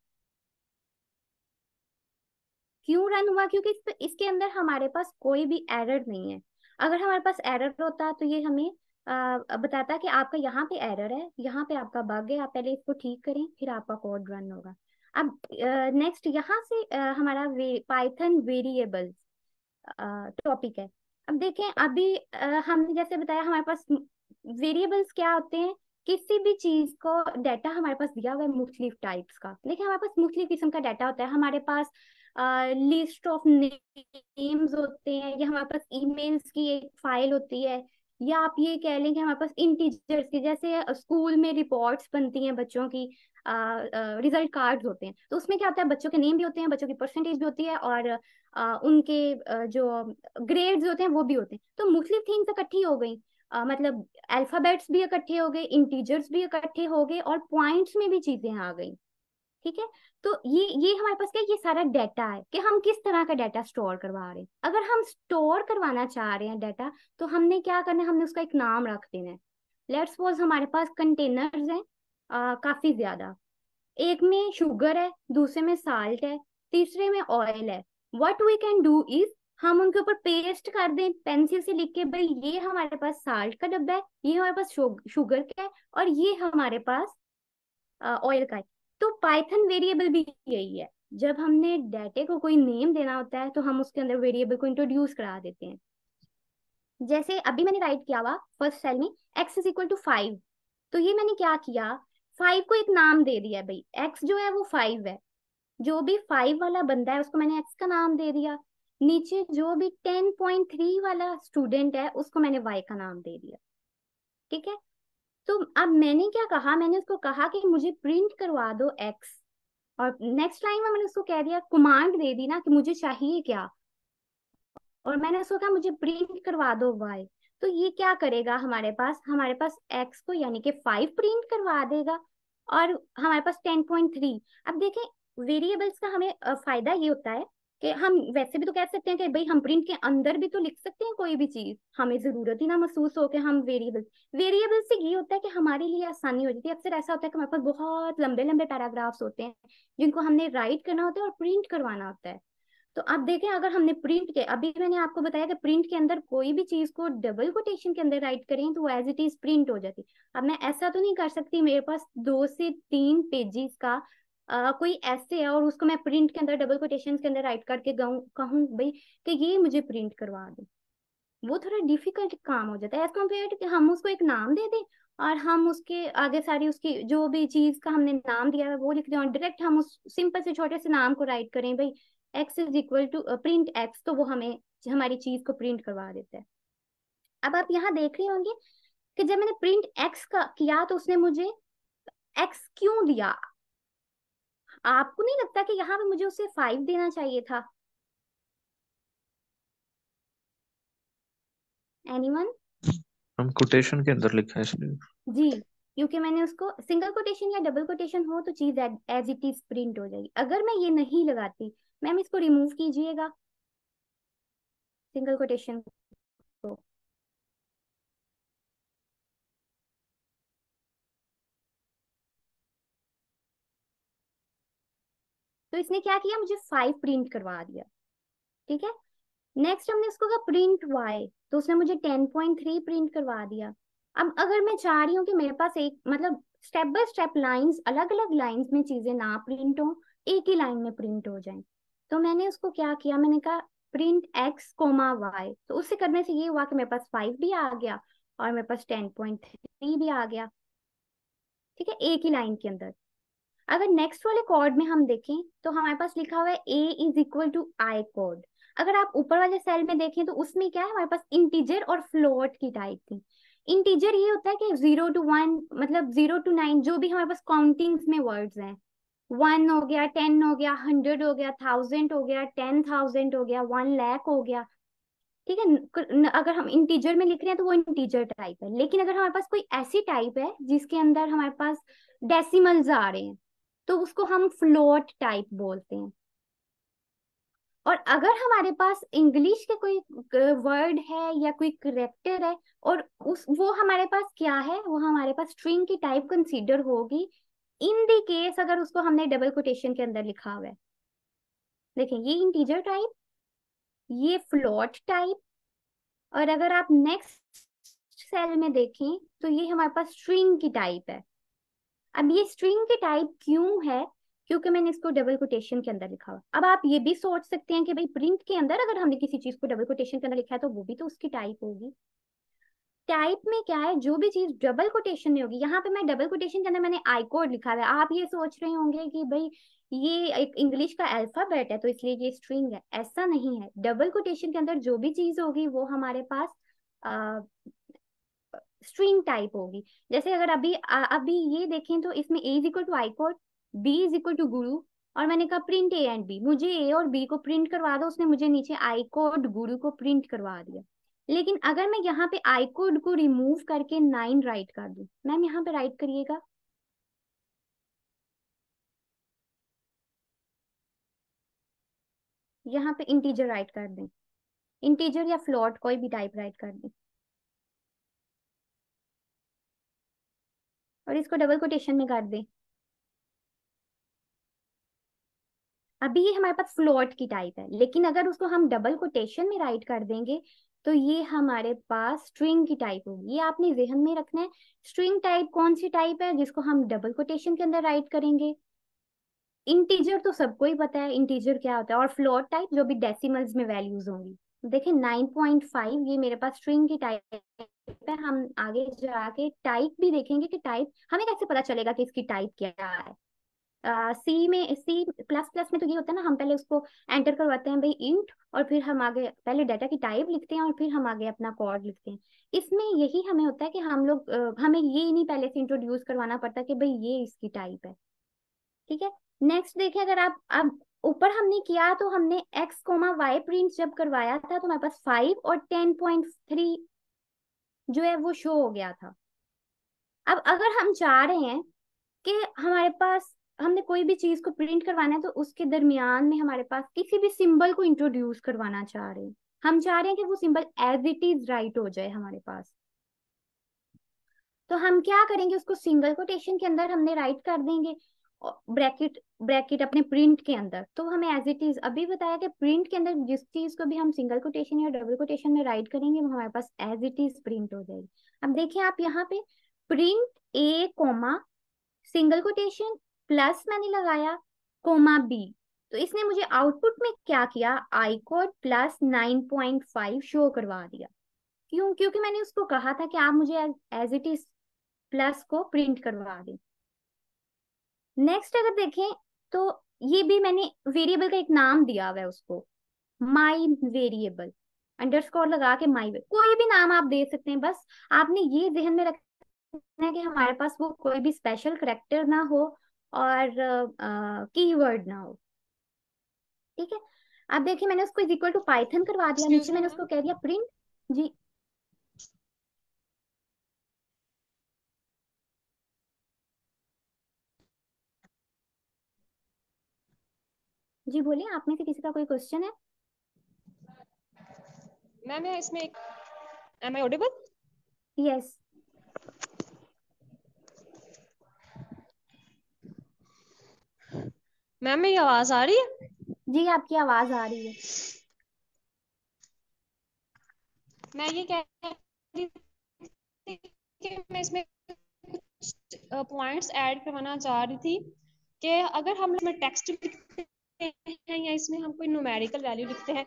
क्यों रन हुआ? क्योंकि इस, इसके अंदर हमारे पास कोई भी एरर नहीं है। अगर हमारे पास एरर होता तो ये हमें आ, बताता कि आपका यहाँ पे एरर है यहाँ पे आपका बग है आप पहले इसको ठीक करें फिर आपका कोड रन होगा। अब नेक्स्ट यहाँ से आ, हमारा वे, पाइथन वेरिएबल्स टॉपिक है। अब देखें अभी आ, हमने जैसे बताया हमारे पास वेरिएबल्स क्या होते हैं? किसी भी चीज़ को डाटा हमारे पास दिया हुआ है मुख्तलिफ़ टाइप्स का। देखिए हमारे पास मुख्तलिफ़ किस्म का डाटा होता है। हमारे पास लिस्ट ऑफ़ नेम्स होते हैं या हमारे पास ईमेल्स की एक फ़ाइल होती है या आप ये कह लें कि हमारे पास इंटीजर्स की जैसे स्कूल में रिपोर्ट्स बनती हैं बच्चों की रिज़ल्ट कार्ड होते हैं तो उसमें क्या होता है बच्चों के नेम भी होते हैं बच्चों की परसेंटेज भी होती है और आ, उनके जो ग्रेड्स होते हैं वो भी होते हैं तो मुख्तलिफ़ थिंग्स इकट्ठी हो गई आ, मतलब अल्फाबेट्स भी इकट्ठे हो गए इंटीजर्स भी इकट्ठे हो गए और पॉइंट्स में भी चीज़ें आ गई ठीक है? तो ये ये हमारे पास क्या ये सारा डाटा है कि हम किस तरह का डाटा स्टोर करवा रहे हैं। अगर हम स्टोर करवाना चाह रहे हैं डाटा तो हमने क्या करना है? हमने उसका एक नाम रख देना है। लेट सपोज़ हमारे पास कंटेनर्स हैं आ, काफ़ी ज़्यादा। एक में शुगर है दूसरे में साल्ट है तीसरे में ऑयल है। What we can do is हम उनके ऊपर पेस्ट कर दें पेंसिल से लिख के भाई ये हमारे पास साल्ट का डब्बा है ये हमारे पास शुगर का है और ये हमारे पास ऑयल का है। तो पाइथन वेरिएबल भी यही है। जब हमने डाटे को कोई नेम देना होता है तो हम उसके अंदर वेरिएबल को इंट्रोड्यूस करा देते हैं। जैसे अभी मैंने राइट किया हुआ फ़र्स्ट सेल में x is equal to five तो ये मैंने क्या किया? फाइव को एक नाम दे दिया भाई। एक्स जो है, वो फाइव है। जो भी फाइव वाला बंदा है, उसको मैंने एक्स का नाम दे दिया। नीचे जो भी टेन पॉइंट थ्री वाला स्टूडेंट है, उसको मैंने वाई का नाम दे दिया। ठीक है? तो अब मैंने क्या कहा? मैंने उसको कहा कि मुझे प्रिंट करवा दो एक्स और नेक्स्ट लाइन में मैंने उसको कह दिया कमांड दे दी ना कि मुझे चाहिए क्या? और मैंने उसको कहा, मुझे प्रिंट करवा दो वाई तो ये क्या करेगा हमारे पास? हमारे पास एक्स को यानी कि फाइव प्रिंट करवा देगा और हमारे पास टेन पॉइंट थ्री अब देखें वेरिएबल्स का हमें फ़ायदा ये होता है कि हम वैसे भी तो कह सकते हैं कि भाई, हम प्रिंट के अंदर भी तो लिख सकते हैं कोई भी चीज़। हमें ज़रूरत ही ना महसूस हो कि हम वेरिएबल वेरिएबल से ये होता है कि हमारे लिए आसानी हो जाती है। अक्सर ऐसा होता है कि हमारे पास बहुत लंबे लंबे पैराग्राफ्स होते हैं, जिनको हमने राइट करना होता है और प्रिंट करवाना होता है। तो अब देखें, अगर हमने प्रिंट के, अभी मैंने आपको बताया कि प्रिंट के अंदर कोई भी चीज़ को डबल कोटेशन के अंदर राइट करें तो वो एज इट इज़ प्रिंट हो जाती। अब मैं ऐसा तो नहीं कर सकती, मेरे पास दो से तीन पेजेस का आ, कोई ऐसे है और उसको मैं प्रिंट के अंदर डबल कोटेशन के अंदर राइट करके कहूँ भाई कि ये मुझे प्रिंट करवा दे। वो थोड़ा डिफ़िकल्ट काम हो जाता है। एज कंपेयर कि हम उसको एक नाम दे दें और हम उसके आगे सारी उसकी जो भी चीज़ का हमने नाम दिया है वो लिख दें और डायरेक्ट हम उस सिंपल से छोटे से नाम को राइट करें भाई x is equal to print x तो वो हमें हमारी चीज़ को प्रिंट करवा देता है। अब आप यहाँ देख रहे होंगे कि जब मैंने प्रिंट एक्स का किया तो उसने मुझे एक्स क्यों दिया? आपको नहीं लगता कि यहाँ पे मुझे उसे फाइव देना चाहिए था? एनीवन हम कोटेशन के अंदर लिखा है इसलिए जी क्योंकि मैंने उसको सिंगल कोटेशन या डबल कोटेशन हो तो चीज़ एज इट इज़ प्रिंट हो जाएगी। अगर मैं ये नहीं लगाती मैम इसको रिमूव कीजिएगा। सिंगल कोटेशन को तो इसने क्या किया? मुझे फाइव प्रिंट करवा दिया। ठीक है? नेक्स्ट हमने इसको कहा प्रिंट वाई तो उसने मुझे टेन पॉइंट थ्री प्रिंट करवा दिया। अब अगर मैं चाह रही हूँ कि मेरे पास एक मतलब स्टेप बाय स्टेप लाइंस अलग अलग लाइंस में चीज़ें ना प्रिंट हो, एक ही लाइन में प्रिंट हो जाए तो मैंने उसको क्या किया? मैंने कहा प्रिंट एक्स कोमा वाई तो उससे करने से ये हुआ कि मेरे पास फाइव भी आ गया और मेरे पास टेन पॉइंट थ्री भी आ गया। ठीक है? एक ही लाइन के अंदर। अगर नेक्स्ट वाले कॉर्ड में हम देखें तो हमारे पास लिखा हुआ है a is equal to I code अगर आप ऊपर वाले सेल में देखें तो उसमें क्या है? हमारे पास इंटीजर और फ्लोट की टाइप थी। इंटीजर ये होता है कि ज़ीरो टू वन मतलब ज़ीरो टू नाइन जो भी हमारे पास काउंटिंग्स में वर्ड्स हैं। वन हो गया टेन हो गया हंड्रेड हो गया थाउज़ेंड हो गया टेन थाउज़ेंड हो गया वन लैख हो गया। ठीक है? अगर हम इंटीजर में लिख रहे हैं तो वो इंटीजर टाइप है। लेकिन अगर हमारे पास कोई ऐसी टाइप है, जिसके अंदर हमारे पास डेसिमल्स आ रहे हैं तो उसको हम फ्लोट टाइप बोलते हैं। और अगर हमारे पास इंग्लिश के कोई वर्ड है या कोई करेक्टर है और उस, वो हमारे पास क्या है, वो हमारे पास स्ट्रिंग की टाइप कंसीडर होगी, इन दी केस अगर उसको हमने डबल कोटेशन के अंदर लिखा हुआ है। देखें, ये इंटीजर टाइप ये फ्लोट टाइप और अगर आप नेक्स्ट सेल में देखें तो ये हमारे पास स्ट्रिंग की टाइप है। अब ये स्ट्रिंग की टाइप क्यों है? क्योंकि मैंने इसको डबल कोटेशन के अंदर लिखा हुआ अब आप ये भी सोच सकते हैं कि भाई प्रिंट के अंदर अगर हमने किसी चीज़ को डबल कोटेशन के अंदर लिखा है तो वो भी तो उसकी टाइप होगी। टाइप में क्या है? जो भी चीज़ डबल कोटेशन में होगी, यहाँ पे मैं डबल कोटेशन के अंदर मैंने आई कोड लिखा हुआ है। आप ये सोच रहे होंगे कि भाई ये एक इंग्लिश का अल्फ़ाबेट है तो इसलिए ये स्ट्रिंग है। ऐसा नहीं है। डबल कोटेशन के अंदर जो भी चीज़ होगी, वो हमारे पास स्ट्रिंग टाइप होगी। जैसे अगर अभी आ, अभी ये देखें तो इसमें a is equal to I code b is equal to guru और मैंने कहा प्रिंट ए एंड बी मुझे ए और बी को प्रिंट करवा दो उसने मुझे नीचे आई कोड गुरु को प्रिंट करवा दिया। लेकिन अगर मैं यहाँ पे आई कोड को रिमूव करके नाइन राइट कर दू मैम यहाँ पे राइट करिएगा। यहाँ पे इंटीजर राइट कर दें। इंटीजर या फ्लोट कोई भी टाइप राइट कर दें। और इसको डबल कोटेशन में कर दें। अभी ये हमारे पास फ्लोट की टाइप है, लेकिन अगर उसको हम डबल कोटेशन में राइट कर देंगे तो ये हमारे पास स्ट्रिंग की टाइप होगी। ये आपने जहन में रखना है। स्ट्रिंग टाइप कौन सी टाइप है जिसको हम डबल कोटेशन के अंदर राइट करेंगे? इंटीजर तो सबको ही पता है। इंटीजर क्या होता है? और फ्लोट टाइप जो भी डेसिमल्स में वैल्यूज़ होंगी। पॉइंट फाइव ये मेरे पास स्ट्रिंग की टाइप है। हम आगे जाके टाइप भी देखेंगे कि टाइप हमें कैसे पता चलेगा कि इसकी टाइप क्या है? सी में सी प्लस प्लस में तो ये होता है ना, हम पहले उसको एंटर करवाते हैं भाई इंट और फिर हम आगे पहले डाटा की टाइप लिखते हैं और फिर हम आगे अपना कोड लिखते हैं। इसमें यही हमें होता है कि हम लोग हमें ये नहीं पहले से इंट्रोड्यूस करवाना पड़ता कि भाई ये इसकी टाइप है। ठीक है? नेक्स्ट देखिए, अगर आप अब ऊपर हमने किया तो हमने एक्स कोमा वाई प्रिंट जब करवाया था तो हमारे पास फाइव और टेन पॉइंट थ्री जो है वो शो हो गया था। अब अगर हम चाह रहे हैं कि हमारे पास हमने कोई भी चीज़ को प्रिंट करवाना है तो उसके दरमियान में हमारे पास किसी भी सिंबल को इंट्रोड्यूस करवाना चाह रहे हैं। हम चाह रहे हैं कि वो symbol as it is write हो जाए हमारे पास। तो हम क्या करेंगे, उसको सिंगल कोटेशन के अंदर हमने राइट कर देंगे। ब्रैकेट ब्रैकेट अपने प्रिंट के अंदर। तो हमें एज इट इज़ अभी बताया कि प्रिंट के अंदर जिस चीज़ को भी हम सिंगल कोटेशन या डबल कोटेशन में राइट करेंगे, वो हमारे पास एज इट इज़ प्रिंट हो जाएगी। अब देखिए आप यहाँ पे print a comma single quotation plus मैंने लगाया कोमा बी तो इसने मुझे आउटपुट में क्या किया? I code plus nine point five show करवा दिया। क्यों? क्योंकि मैंने उसको कहा था कि आप मुझे एज इट इज़ प्लस को प्रिंट करवा दें। नेक्स्ट अगर देखें तो ये भी मैंने वेरिएबल का एक नाम दिया हुआ है उसको। माई वेरिएबल अंडरस्कोर लगा के माई कोई भी नाम आप दे सकते हैं बस आपने ये जहन में रखना है कि हमारे पास वो कोई भी स्पेशल करेक्टर ना हो और कीवर्ड ना हो। ठीक है? अब देखिए मैंने उसको इज़ इक्वल टू पाइथन करवा दिया। नीचे मैंने उसको कह दिया प्रिंट जी जी बोलिए आप में से किसी का कोई क्वेश्चन है? मैम है इसमें एक am I audible yes ma'am मेरी आवाज़ आ रही है? जी आपकी आवाज़ आ रही है। मैं ये कह रही थी कि मैं इसमें कुछ पॉइंट्स ऐड करवाना चाह रही थी कि अगर हम इसमें टेक्स्ट लिखते हैं या इसमें हम कोई न्यूमेरिकल वैल्यू लिखते हैं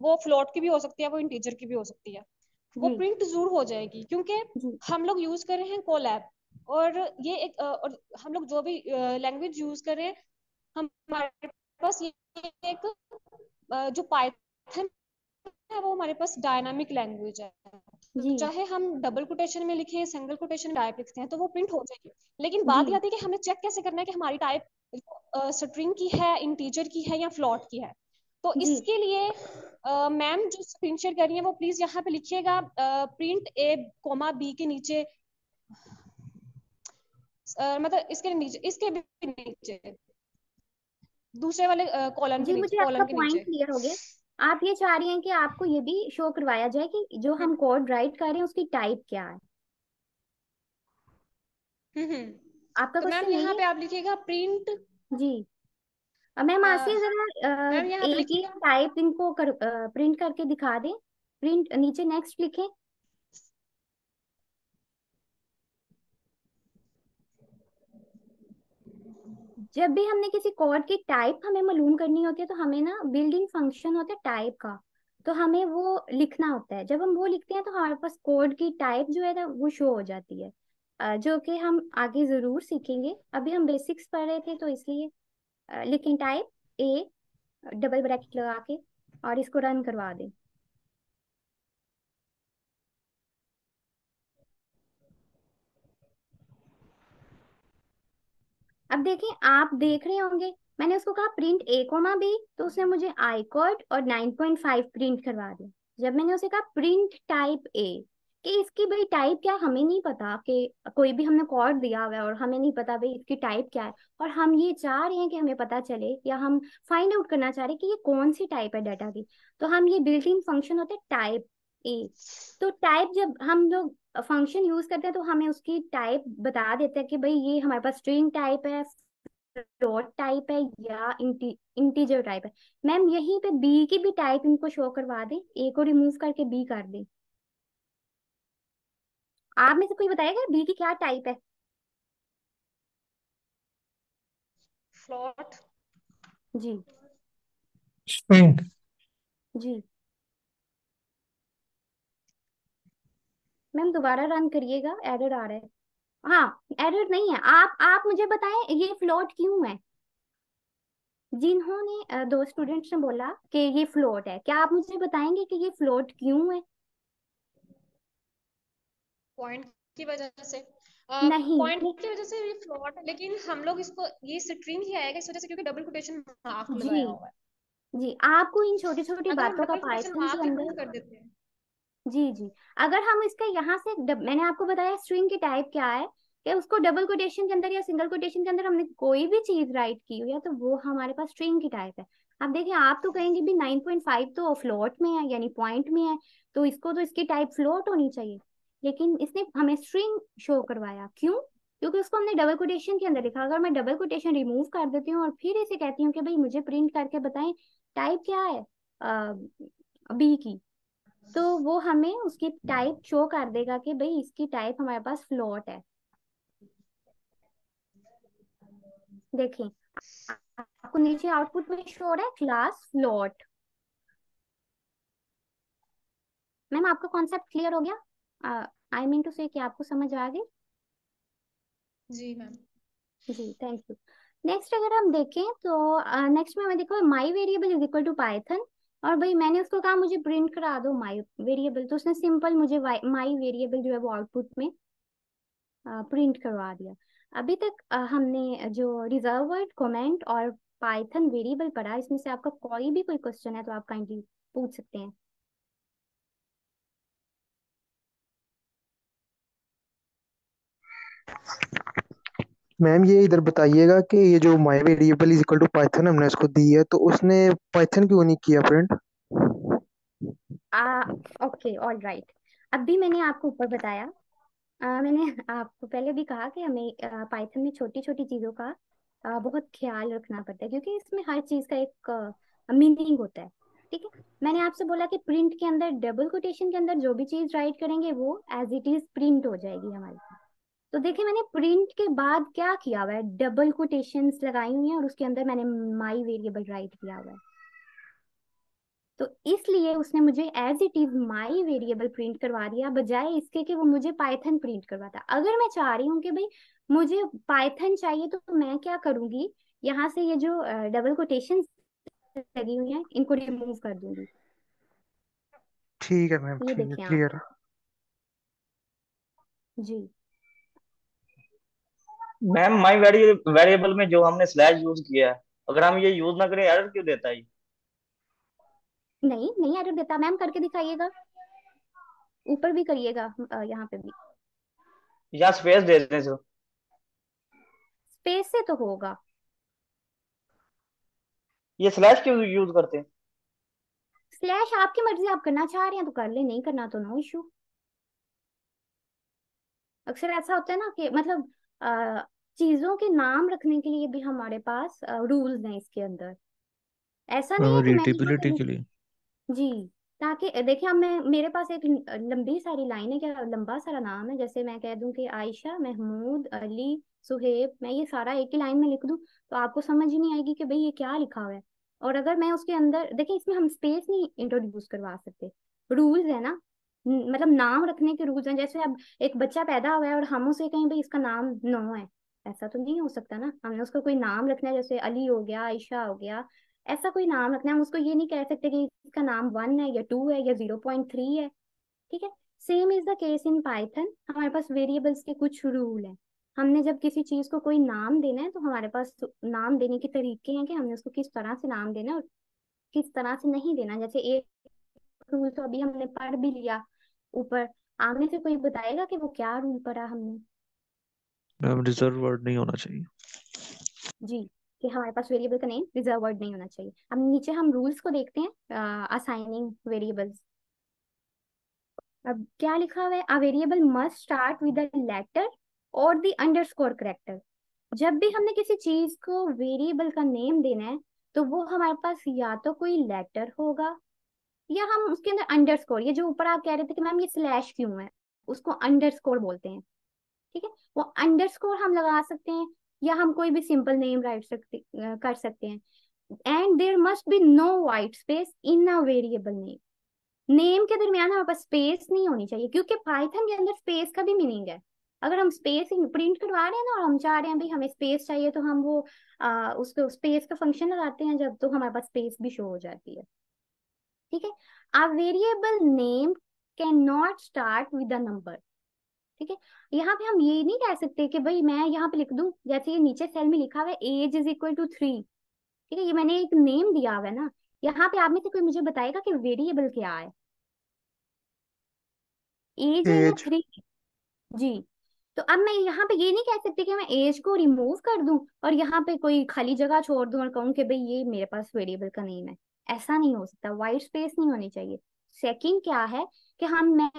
वो फ्लोट की भी हो सकती है वो इंटीजर की भी हो सकती है। वो प्रिंट ज़रूर हो जाएगी क्योंकि हम लोग यूज़ कर रहे हैं कोलैब और ये एक और हम लोग जो भी लैंग्वेज यूज़ कर रहे हैं हमारे पास ये एक जो पाइथन है वो हमारे पास डायनामिक लैंग्वेज है। चाहे हम डबल कोटेशन में लिखें सिंगल कोटेशन में टाइप लिखते हैं तो वो प्रिंट हो जाएगी। लेकिन बात यह आती है कि हमें चेक कैसे करना है कि हमारी टाइप स्ट्रिंग की है इंटीजर की है या फ्लॉट की है। तो इसके लिए मैम जो स्क्रीन शेयर कर रही है वो प्लीज़ यहाँ पे लिखिएगा प्रिंट ए कोमा बी के नीचे। मतलब इसके नीचे इसके भी नीचे। दूसरे वाले कॉलम के नीचे कॉलम के नीचे। क्लियर हो गया। आप ये चाह रही हैं कि आपको ये भी शो करवाया जाए कि जो हम कोड राइट कर रहे हैं उसकी टाइप क्या है? हम्म, हम्म। आपका तो मैम यहाँ पे आप लिखिएगा प्रिंट जी। मैम आसिया जरा एक ही टाइप इनको कर प्रिंट करके दिखा दें। प्रिंट नीचे नेक्स्ट लिखें। जब भी हमने किसी कोड की टाइप हमें मालूम करनी होती है तो हमें ना बिल्डिंग फ़ंक्शन होता है टाइप का। तो हमें वो लिखना होता है। जब हम वो लिखते हैं तो हमारे पास कोड की टाइप जो है ना वो शो हो जाती है। जो कि हम आगे ज़रूर सीखेंगे। अभी हम बेसिक्स पढ़ रहे थे तो इसलिए लिखें टाइप ए डबल ब्रैकेट लगा के, और इसको रन करवा दें। अब देखें आप देख रहे होंगे, मैंने उसको कहा प्रिंट ए कोमा बी तो उसने मुझे आई कोड और 9.5 प्रिंट करवा दिया। जब मैंने उसे कहा प्रिंट टाइप ए कि इसकी भाई टाइप क्या हमें नहीं पता कि कोई भी हमने कॉर्ड दिया हुआ है और हमें नहीं पता भाई इसकी टाइप क्या है। और हम ये चाह रहे हैं कि हमें पता चले या हम फाइंड आउट करना चाह रहे हैं कि ये कौन सी टाइप है डाटा की। तो हम ये बिल्ट इन फ़ंक्शन होते हैं टाइप ए तो टाइप जब हम लोग फ़ंक्शन यूज़ करते हैं तो हमें उसकी टाइप बता देते हैं कि भाई ये हमारे पास स्ट्रिंग टाइप है फ्लोट टाइप है या इंटीजर टाइप है। मैम यहीं पे बी की भी टाइप इनको शो करवा दें ए को रिमूव करके बी कर दें। आप में से कोई बताएगा बी की क्या टाइप है? फ्लॉट जी। जी। मैम दोबारा रन करिएगा एरर आ रहा है। हाँ एरर नहीं है। आप आप मुझे बताएँ ये फ्लोट क्यों है? जिन्होंने दो स्टूडेंट्स ने बोला कि ये फ्लोट है। क्या आप मुझे बताएँगे कि ये फ्लोट क्यों है? पॉइंट की वजह से। पॉइंट नहीं की वजह से ये फ्लॉट है लेकिन हम लोग इसको ये स्ट्रिंग ही आएगा इस वजह से क्योंकि डबल कोटेशन मार्क लगाया हुआ है। जी आपको इन छोटी छोटी बातों का पाइथन के अंदर कर देते हैं। जी जी। अगर हम इसका यहाँ से डब, मैंने आपको बताया स्ट्रिंग की टाइप क्या है कि उसको डबल कोटेशन के अंदर या सिंगल कोटेशन के अंदर हमने कोई भी चीज़ राइट की हुई है तो वो हमारे पास स्ट्रिंग की टाइप है। अब देखिए आप तो कहेंगे भी 9.5 तो फ्लोट में है यानी पॉइंट में है तो इसको तो इसकी टाइप फ्लोट होनी चाहिए। लेकिन इसने हमें स्ट्रिंग शो करवाया। क्यों? क्योंकि उसको हमने डबल कोटेशन के अंदर लिखा। अगर मैं डबल कोटेशन रिमूव कर देती हूँ और फिर इसे कहती हूँ कि भाई मुझे प्रिंट करके बताएँ टाइप क्या है? बी की। तो वो हमें उसकी टाइप शो कर देगा कि भाई इसकी टाइप हमारे पास फ्लोट है। देखिए, आपको नीचे आउटपुट में शो हो रहा है क्लास फ्लोट मैम, आपका कॉन्सेप्ट क्लियर हो गया? आई मीन टू से कि आपको समझ आ गई? जी मैम जी थैंक यू नेक्स्ट अगर हम देखें तो नेक्स्ट में हमें देखो my variable is equal to Python और भाई मैंने उसको कहा मुझे प्रिंट करा दो माई वेरिएबल तो उसने सिंपल मुझे माई वेरिएबल जो है वो आउटपुट में प्रिंट करवा दिया। अभी तक हमने जो रिज़र्व वर्ड कमेंट और पाइथन वेरिएबल पढ़ा इसमें से आपका कोई भी कोई क्वेश्चन है तो आप काइंडली पूछ सकते हैं। मैम ये इधर बताइएगा कि ये जो my variable is equal to Python हमने उसको दी है तो उसने पाइथन क्यों नहीं किया प्रिंट ओके ऑल राइट अब भी मैंने आपको ऊपर बताया। आ, मैंने आपको पहले भी कहा कि हमें पाइथन में छोटी छोटी चीज़ों का आ, बहुत ख्याल रखना पड़ता है क्योंकि इसमें हर चीज़ का एक मीनिंग होता है ठीक है? मैंने आपसे बोला कि प्रिंट के अंदर डबल कोटेशन के अंदर जो भी चीज़ राइट करेंगे वो एज इट इज़ प्रिंट हो जाएगी हमारे तो देखिए मैंने प्रिंट के बाद क्या किया हुआ है? डबल कोटेशंस लगाई हुई हैं और उसके अंदर मैंने माई वेरिएबल राइट किया हुआ है। तो इसलिए उसने मुझे as it is my variable print करवा दिया बजाय इसके कि वो मुझे पाइथन प्रिंट करवाता। अगर मैं चाह रही हूँ कि भाई मुझे पाइथन चाहिए तो मैं क्या करूँगी? यहाँ से ये जो डबल कोटेशन लगी हुई है इनको रिमूव कर दूँगी। ठीक है मैम ये देखिए क्लियर जी। मैम माई वेरिएबल में जो हमने स्लैश यूज़ किया है अगर हम ये यूज़ ना करें एरर क्यों देता है? नहीं नहीं एरर देता। मैम करके दिखाइएगा। ऊपर भी करिएगा यहाँ पे भी। या स्पेस दे दें सिर्फ़ स्पेस से तो होगा। ये स्लैश क्यों यूज़ करते हैं? स्लैश आपकी मर्ज़ी आप करना चाह रहे हैं तो कर ले नहीं करना तो नो इशू अक्सर ऐसा होता है ना कि मतलब चीज़ों के नाम रखने के लिए भी हमारे पास रूल्स हैं इसके अंदर। ऐसा नहीं है कि ये के लिए। जी ताकि देखिए अब मैं मेरे पास एक लंबी सारी लाइन है क्या लंबा सारा नाम है? जैसे मैं कह दूँ कि आयशा महमूद अली सुहेब मैं ये सारा एक ही लाइन में लिख दूँ तो आपको समझ ही नहीं आएगी कि भाई ये क्या लिखा हुआ है। और अगर मैं उसके अंदर देखिए इसमें हम स्पेस नहीं इंट्रोड्यूस करवा सकते। रूल्स है न- मतलब नाम रखने के रूल्स हैं, जैसे अब एक बच्चा पैदा हुआ है और हम उसे कहीं, भाई, इसका नाम नो है। ऐसा तो नहीं हो सकता ना। हमने उसका कोई नाम रखना है, जैसे अली हो गया, आयशा हो गया, ऐसा कोई नाम रखना है। हम उसको ये नहीं कह सकते कि इसका नाम वन है या टू है या ज़ीरो पॉइंट थ्री है। ठीक है? Same is the case in Python हमारे पास वेरिएबल्स के कुछ रूल हैं। हमने जब किसी चीज़ को कोई नाम देना है तो हमारे पास नाम देने के तरीके हैं कि हमने उसको किस तरह से नाम देना है और किस तरह से नहीं देना। जैसे एक रूल तो अभी हमने पढ़ भी लिया। ऊपर में से कोई बताएगा कि वो क्या रूल पढ़ा हमने? मैम रिज़र्व वर्ड नहीं होना चाहिए। जी कि हमारे पास वेरिएबल का नेम रिज़र्व वर्ड नहीं होना चाहिए। अब नीचे हम रूल्स को देखते हैं असाइनिंग वेरिएबल्स अब क्या लिखा हुआ है? A variable must start with the letter और द अंडरस्कोर करेक्टर जब भी हमने किसी चीज़ को वेरिएबल का नेम देना है तो वो हमारे पास या तो कोई लेटर होगा या हम उसके अंदर अंडरस्कोर ये जो ऊपर आप कह रहे थे कि मैम ये स्लैश क्यों है? उसको अंडरस्कोर बोलते हैं ठीक है? वो अंडरस्कोर हम लगा सकते हैं या हम कोई भी सिंपल नेम राइट सकते कर सकते हैं। And there must be no white space in a variable name name के दरमियान हमारे पास स्पेस नहीं होनी चाहिए क्योंकि पाइथन के अंदर स्पेस का भी मीनिंग है। अगर हम स्पेस प्रिंट करवा रहे हैं ना और हम चाह रहे हैं भाई हमें स्पेस चाहिए तो हम वो आ, उसको स्पेस का फ़ंक्शन लगाते हैं जब तो हमारे पास स्पेस भी शो हो जाती है। ठीक है? A variable name can not start with a number ठीक है? यहाँ पे हम ये नहीं कह सकते कि भाई मैं यहाँ पे लिख दूँ जैसे ये नीचे सेल में लिखा हुआ है age is equal to three ठीक है? ये मैंने एक नेम दिया हुआ है ना? यहाँ पे आप में से कोई मुझे बताएगा कि वेरिएबल क्या है? एज है थ्री जी। तो अब मैं यहाँ पे ये नहीं कह सकती कि मैं एज को रिमूव कर दूँ और यहाँ पे कोई खाली जगह छोड़ दूँ और कहूँ कि भाई ये मेरे पास वेरिएबल का नेम है। ऐसा नहीं हो सकता वाइट स्पेस नहीं होनी चाहिए। सेकंड क्या है कि हम मैं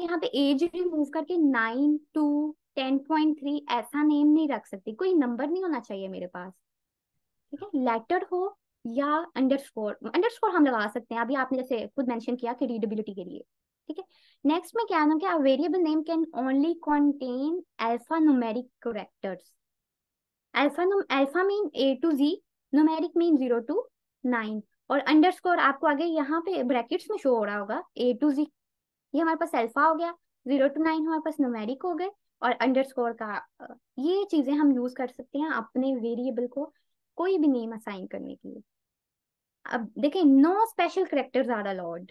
यहाँ पे एज रिमूव करके nine to ten point three ऐसा नेम नहीं रख सकती। कोई नंबर नहीं होना चाहिए मेरे पास। ठीक है? लेटर हो या अंडरस्कोर अंडरस्कोर हम लगा सकते हैं। अभी आपने जैसे खुद मेंशन किया कि रीडेबिलिटी के लिए। ठीक है? नेक्स्ट में क्या है कि variable name can only contain alphanumeric characters alpha alpha mean a to z numeric mean zero to nine. और अंडरस्कोर आपको आगे यहाँ पे ब्रैकेट्स में शो हो रहा होगा ए टू जी ये हमारे पास अल्फ़ा हो गया ज़ीरो टू नाइन हमारे पास न्यूमेरिक हो गए, और अंडरस्कोर का ये चीज़ें हम यूज़ कर सकते हैं अपने वेरिएबल को कोई भी नेम असाइन करने के लिए। अब देखें no special characters are allowed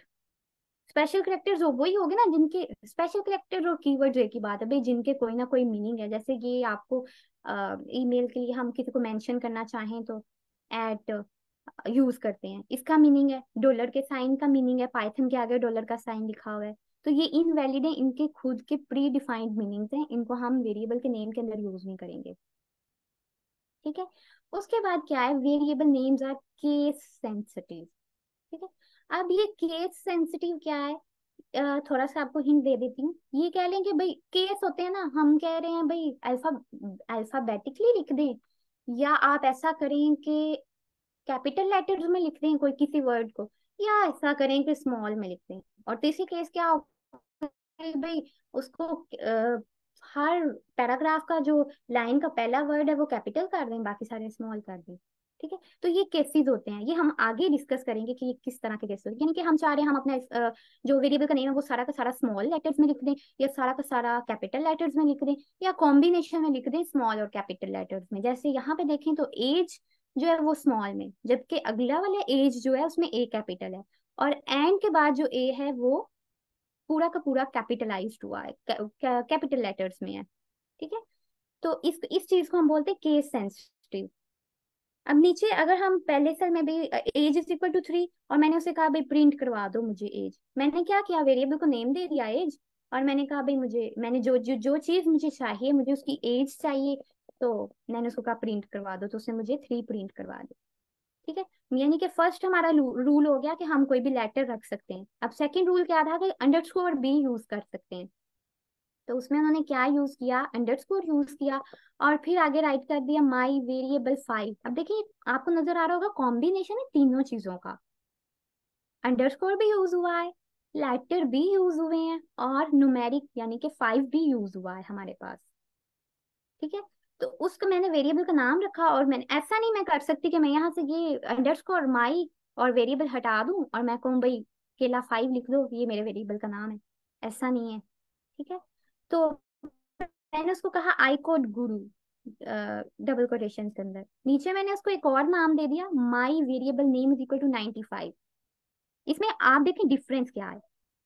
special characters वो वही होगे ना, जिनके स्पेशल करेक्टर और कीवर्ड्स एक की बात है, भाई, जिनके कोई ना कोई मीनिंग है। जैसे कि आपको ईमेल के लिए हम किसी को मेंशन करना चाहें तो एट यूज़ करते हैं। इसका मीनिंग है डॉलर के साइन का मीनिंग है पाइथन के आगे डॉलर का साइन लिखा हुआ है। तो ये इनवैलिड है इनके खुद के प्री डिफाइंड मीनिंग्स हैं इनको हम वेरिएबल के नेम के अंदर यूज़ नहीं करेंगे। ठीक है? उसके बाद क्या है? Variable names are case sensitive ठीक है? अब ये केस सेंसिटिव क्या है? आ, थोड़ा सा आपको हिंट दे देती हूँ। ये कह लें कि भाई केस होते हैं ना हम कह रहे हैं भाई अल्फ़ा अल्फाबेटिकली लिख दें। या आप ऐसा करें कि कैपिटल लेटर्स में लिख दें कोई किसी वर्ड को या ऐसा करें कि स्मॉल में लिख दें और तीसरी केस क्या भाई उसको आ, हर पैराग्राफ का जो लाइन का पहला वर्ड है वो कैपिटल कर दें बाकी सारे स्मॉल कर दें। ठीक है? तो ये केसेस होते हैं। ये हम आगे डिस्कस करेंगे कि ये किस तरह के केसेस यानी कि हम चाह रहे हैं हम अपना जो वेरिएबल का नेम है वो सारा का सारा स्मॉल लेटर्स में लिख दें या सारा का सारा कैपिटल लेटर्स में लिख दें या कॉम्बिनेशन में लिख दें स्मॉल और कैपिटल लेटर्स में। जैसे यहाँ पे देखें तो एज जो है वो स्मॉल में, जबकि अगला वाला एज जो है उसमें ए कैपिटल है। और एंड के बाद जो ए है वो पूरा का पूरा कैपिटलाइज हुआ है कैपिटल लेटर्स में है, ठीक है? तो इस इस चीज़ को हम बोलते हैं केस सेंसिटिव अब नीचे अगर हम पहले सेल में भी age is equal to three और मैंने उसे कहा, भाई प्रिंट करवा दो मुझे एज मैंने क्या किया वेरिएबल को नेम दे दिया एज और मैंने कहा, भाई, मुझे, मैंने जो जो जो चीज़ मुझे चाहिए, मुझे उसकी एज चाहिए तो मैंने उसको कहा, प्रिंट करवा दो। तो उसने मुझे थ्री प्रिंट करवा दो। ठीक है? यानी कि फ़र्स्ट हमारा रूल हो गया कि हम कोई भी लेटर रख सकते हैं। अब सेकंड रूल क्या था कि अंडरस्कोर भी यूज़ कर सकते हैं। तो उसमें उन्होंने क्या यूज़ किया? अंडरस्कोर यूज़ किया और फिर आगे राइट कर दिया माई वेरिएबल फाइव अब देखिए, आपको नज़र आ रहा होगा कॉम्बिनेशन है तीनों चीज़ों का। अंडरस्कोर भी यूज़ हुआ है लेटर भी यूज़ हुए हैं और न्यूमेरिक यानी कि फाइव भी यूज़ हुआ है हमारे पास। ठीक है? तो उसका मैंने वेरिएबल का नाम रखा और मैंने, ऐसा नहीं मैं कर सकती कि मैं यहाँ से ये अंडरस्कोर माई और वेरिएबल हटा दूँ और मैं कहूँ, भाई, केला फाइव लिख दो, ये मेरे वेरिएबल का नाम है। ऐसा नहीं है, ठीक है? तो मैंने उसको कहा I code guru double quotation के अंदर। नीचे मैंने उसको एक और नाम दे दिया my variable name is equal to ninety five इसमें आप देखें डिफरेंस क्या है।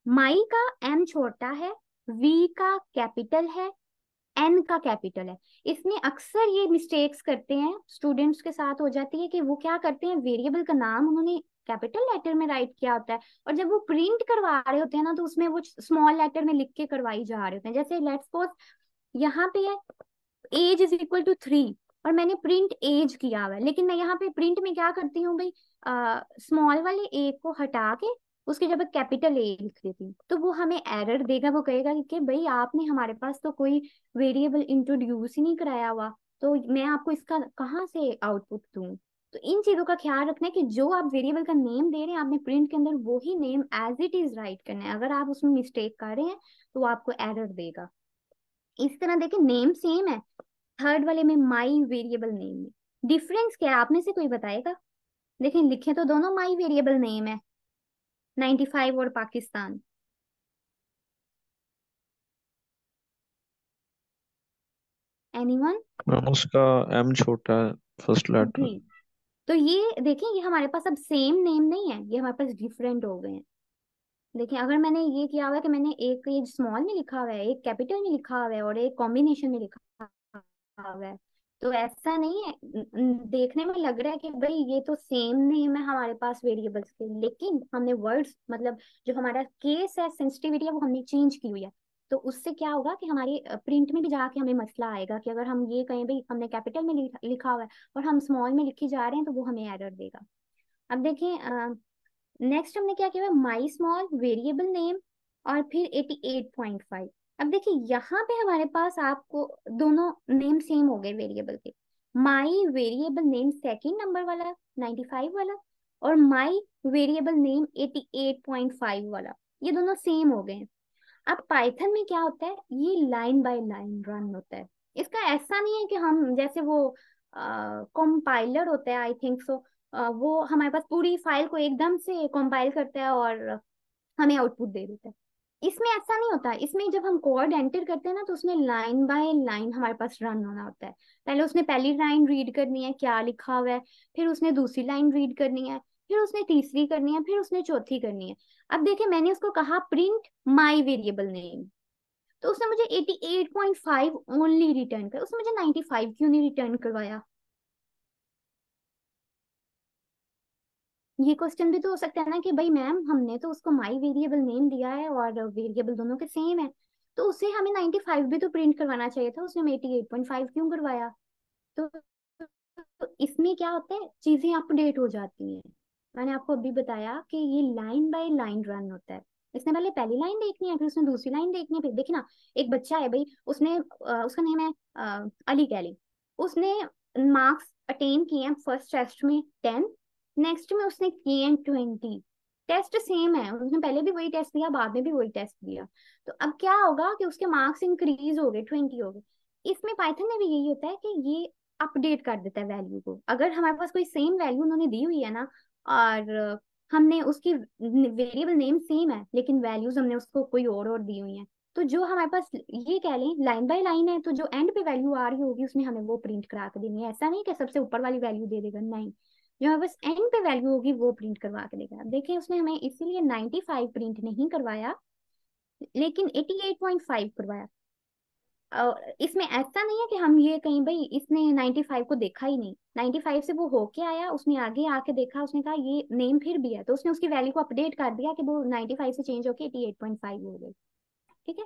माई का एम छोटा है वी का कैपिटल है एन का कैपिटल है। इसमें अक्सर ये मिस्टेक्स करते हैं स्टूडेंट्स के साथ हो जाती है कि वो क्या करते हैं वेरिएबल का नाम उन्होंने कैपिटल लेटर में राइट किया होता है और जब वो प्रिंट करवा रहे होते हैं ना तो उसमें वो स्मॉल लेटर में लिख के करवाई जा रहे होते हैं। जैसे लेट्स सपोज़ यहाँ पे है age is equal to three और मैंने प्रिंट एज किया हुआ है, लेकिन मैं यहाँ पे प्रिंट में क्या करती हूँ भाई? स्मॉल वाले ए को हटा के उसकी जब कैपिटल ए लिख देती हूँ तो वो हमें एरर देगा, वो कहेगा कि भाई आपने हमारे पास तो कोई वेरिएबल इंट्रोड्यूस ही नहीं कराया हुआ तो मैं आपको इसका कहाँ से आउटपुट दूँ? तो इन चीज़ों का ख्याल रखना है कि जो आप वेरिएबल का नेम दे रहे हैं, आपने प्रिंट के अंदर वही name as it is write करना है। अगर आप उसमें मिस्टेक कर रहे हैं तो वो आपको एरर देगा। इस तरह देखिए, नेम सेम है थर्ड वाले में माई वेरिएबल नेम डिफरेंस क्या है? आप में से कोई बताएगा? देखिए, लिखे तो दोनों माई वेरिएबल नेम है। नाइन्टी फाइव और पाकिस्तान। एनीवन उसका एम छोटा है फ़र्स्ट लेटर जी तो ये देखें ये हमारे पास अब सेम नेम नहीं है ये हमारे पास डिफरेंट हो गए हैं। देखिए अगर मैंने ये किया हुआ है कि मैंने एक ये स्मॉल में लिखा हुआ है एक कैपिटल में लिखा हुआ है और एक कॉम्बिनेशन में लिखा हुआ है तो ऐसा नहीं है। देखने में लग रहा है कि भाई ये तो सेम नेम है हमारे पास वेरिएबल्स के लेकिन हमने वर्ड्स मतलब जो हमारा केस है सेंसिटिविटी है वो हमने चेंज की हुई है। तो उससे क्या होगा कि हमारे प्रिंट में भी जाके हमें मसला आएगा कि अगर हम ये कहें भाई हमने कैपिटल में लिखा, हुआ है और हम स्मॉल में लिखे जा रहे हैं तो वो हमें एरर देगा। अब देखें नेक्स्ट हमने क्या किया माई स्मॉल वेरिएबल नेम और फिर 88.5 अब देखिए, यहाँ पे हमारे पास आपको दोनों नेम सेम हो गए वेरिएबल के। My variable name second number वाला 95 वाला और माई वेरिएबल नेम 88.5 वाला, ये दोनों सेम हो गए हैं। अब पाइथन में क्या होता है? ये लाइन बाय लाइन रन होता है। इसका ऐसा नहीं है कि हम जैसे वो कंपाइलर होता है आई थिंक सो वो हमारे पास पूरी फ़ाइल को एकदम से कंपाइल करता है और हमें आउटपुट दे देता है। इसमें ऐसा नहीं होता। इसमें जब हम कोड एंटर करते हैं ना तो उसमें लाइन बाय लाइन हमारे पास रन होना होता है। पहले उसने पहली लाइन रीड करनी है, क्या लिखा हुआ है, फिर उसने दूसरी लाइन रीड करनी है, फिर उसने तीसरी करनी है, फिर उसने चौथी करनी है। अब देखिए, मैंने उसको कहा प्रिंट माई वेरिएबल नेम तो उसने मुझे 88.5 ओनली रिटर्न कर, उसने मुझे 95 क्यों नहीं रिटर्न करवाया? ये क्वेश्चन भी तो हो सकता है ना कि भाई मैम हमने तो उसको माई वेरिएबल नेम दिया है और वेरिएबल दोनों के सेम है। तो उसे हमें 95 भी तो प्रिंट करवाना चाहिए था उसने 88.5 क्यों करवाया? तो, तो इसमें क्या होता है चीज़ें अपडेट हो जाती हैं। मैंने आपको अभी बताया कि ये लाइन बाय लाइन रन होता है। इसने पहले पहली लाइन देखनी है फिर उसने दूसरी लाइन देखनी है फिर देखिए ना एक बच्चा है भाई उसने उसका नेम है अली कैली। उसने मार्क्स अटेन किए हैं फ़र्स्ट टेस्ट में टेन नेक्स्ट में उसने किए हैं ट्वेंटी टेस्ट सेम है. उसने पहले भी वही टेस्ट दिया, बाद में भी वही टेस्ट दिया. तो अब क्या होगा कि उसके मार्क्स इंक्रीज हो गए ट्वेंटी हो गए. इसमें पाइथन में भी यही होता है कि ये अपडेट कर देता है वैल्यू को. अगर हमारे पास कोई सेम वैल्यू उन्होंने दी हुई है ना, और हमने उसकी वेरिएबल नेम सेम है, लेकिन वैल्यूज़ हमने उसको कोई और और दी हुई है तो जो हमारे पास ये कह लें लाइन बाय लाइन है तो जो एंड पे वैल्यू आ रही होगी उसमें हमें वो प्रिंट करा के देनी है. ऐसा नहीं कि सबसे ऊपर वाली वैल्यू दे देगा, नहीं. जो पास एंड पे वैल्यू होगी, वो प्रिंट करवा के देगा। देखें, उसने हमें इसीलिए 95 प्रिंट नहीं करवाया, लेकिन 88.5 करवाया। और इसमें ऐसा नहीं है कि हम ये कहीं, भाई, इसने 95 को देखा ही नहीं। 95 से वो होके आया, उसने आगे आके देखा, उसने कहा, ये नेम फिर भी है। तो उसने उसकी वैल्यू को अपडेट कर दिया कि वो 95 से चेंज होके 88.5 हो गई। ठीक है?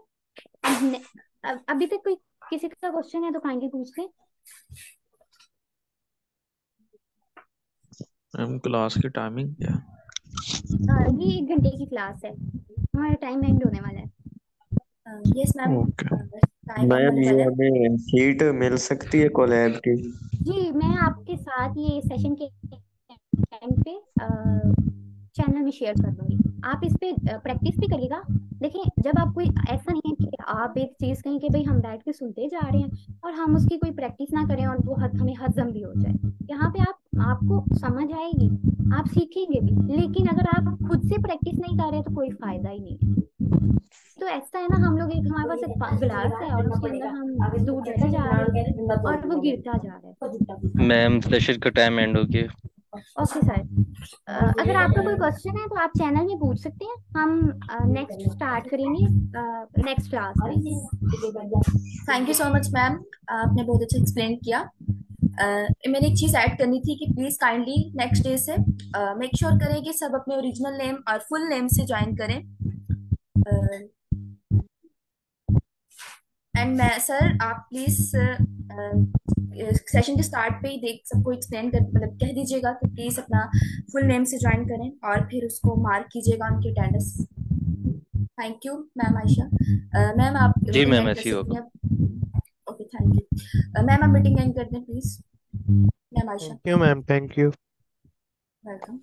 अभी तक कोई किसी का क्वेश्चन है तो काइंडली पूछ ले। मैम क्लास की टाइमिंग क्या है? ये एक घंटे की क्लास है। हमारा टाइम एंड होने वाला है। यस मैम ओके मैम ये हमें सीट मिल सकती है कोलैब की? जी मैं आपके साथ ये सेशन के टाइम पे चैनल में शेयर कर दूँगी। आप इस पे प्रैक्टिस भी करिएगा। देखिए जब आप कोई ऐसा नहीं है कि आप एक चीज़ कहें कि भाई हम बैठ के सुनते जा रहे हैं और हम उसकी कोई प्रैक्टिस ना करें और वो हद, हमें हजम भी हो जाए। यहाँ पे आप आपको समझ आएगी आप सीखेंगे भी। लेकिन अगर आप खुद से प्रैक्टिस नहीं कर रहे तो कोई फ़ायदा ही नहीं तो ऐसा है ना हम लोग एक हमारे पास एक गिलास है और उसके अंदर हम दूध देते जा रहे हैं और वो गिरता जा रहा है। मैम सेशन का टाइम एंड हो गया। ओके सर अगर आपका कोई क्वेश्चन है तो आप चैनल में पूछ सकते हैं। हम नेक्स्ट स्टार्ट करेंगे नेक्स्ट क्लास में। Thank you so much ma'am आपने बहुत अच्छा एक्सप्लेन किया। Uh, मैंने एक चीज़ ऐड करनी थी कि प्लीज़ काइंडली नेक्स्ट डे से मेक श्योर sure करें कि सब अपने ओरिजिनल नेम और फुल नेम से ज्वाइन करें। एंड मैं सर आप प्लीज़ सेशन के स्टार्ट पे ही देख सबको एक्सप्लेन कर मतलब कह दीजिएगा कि प्लीज़ अपना फुल नेम से ज्वाइन करें और फिर उसको मार्क कीजिएगा उनके attendance thank you ma'am Ayesha ma'am आप जी मैम ऐसे होगा। ओके थैंक यू मैम आप मीटिंग एंड कर दें please ma'am Ayesha. Thank you ma'am thank you welcome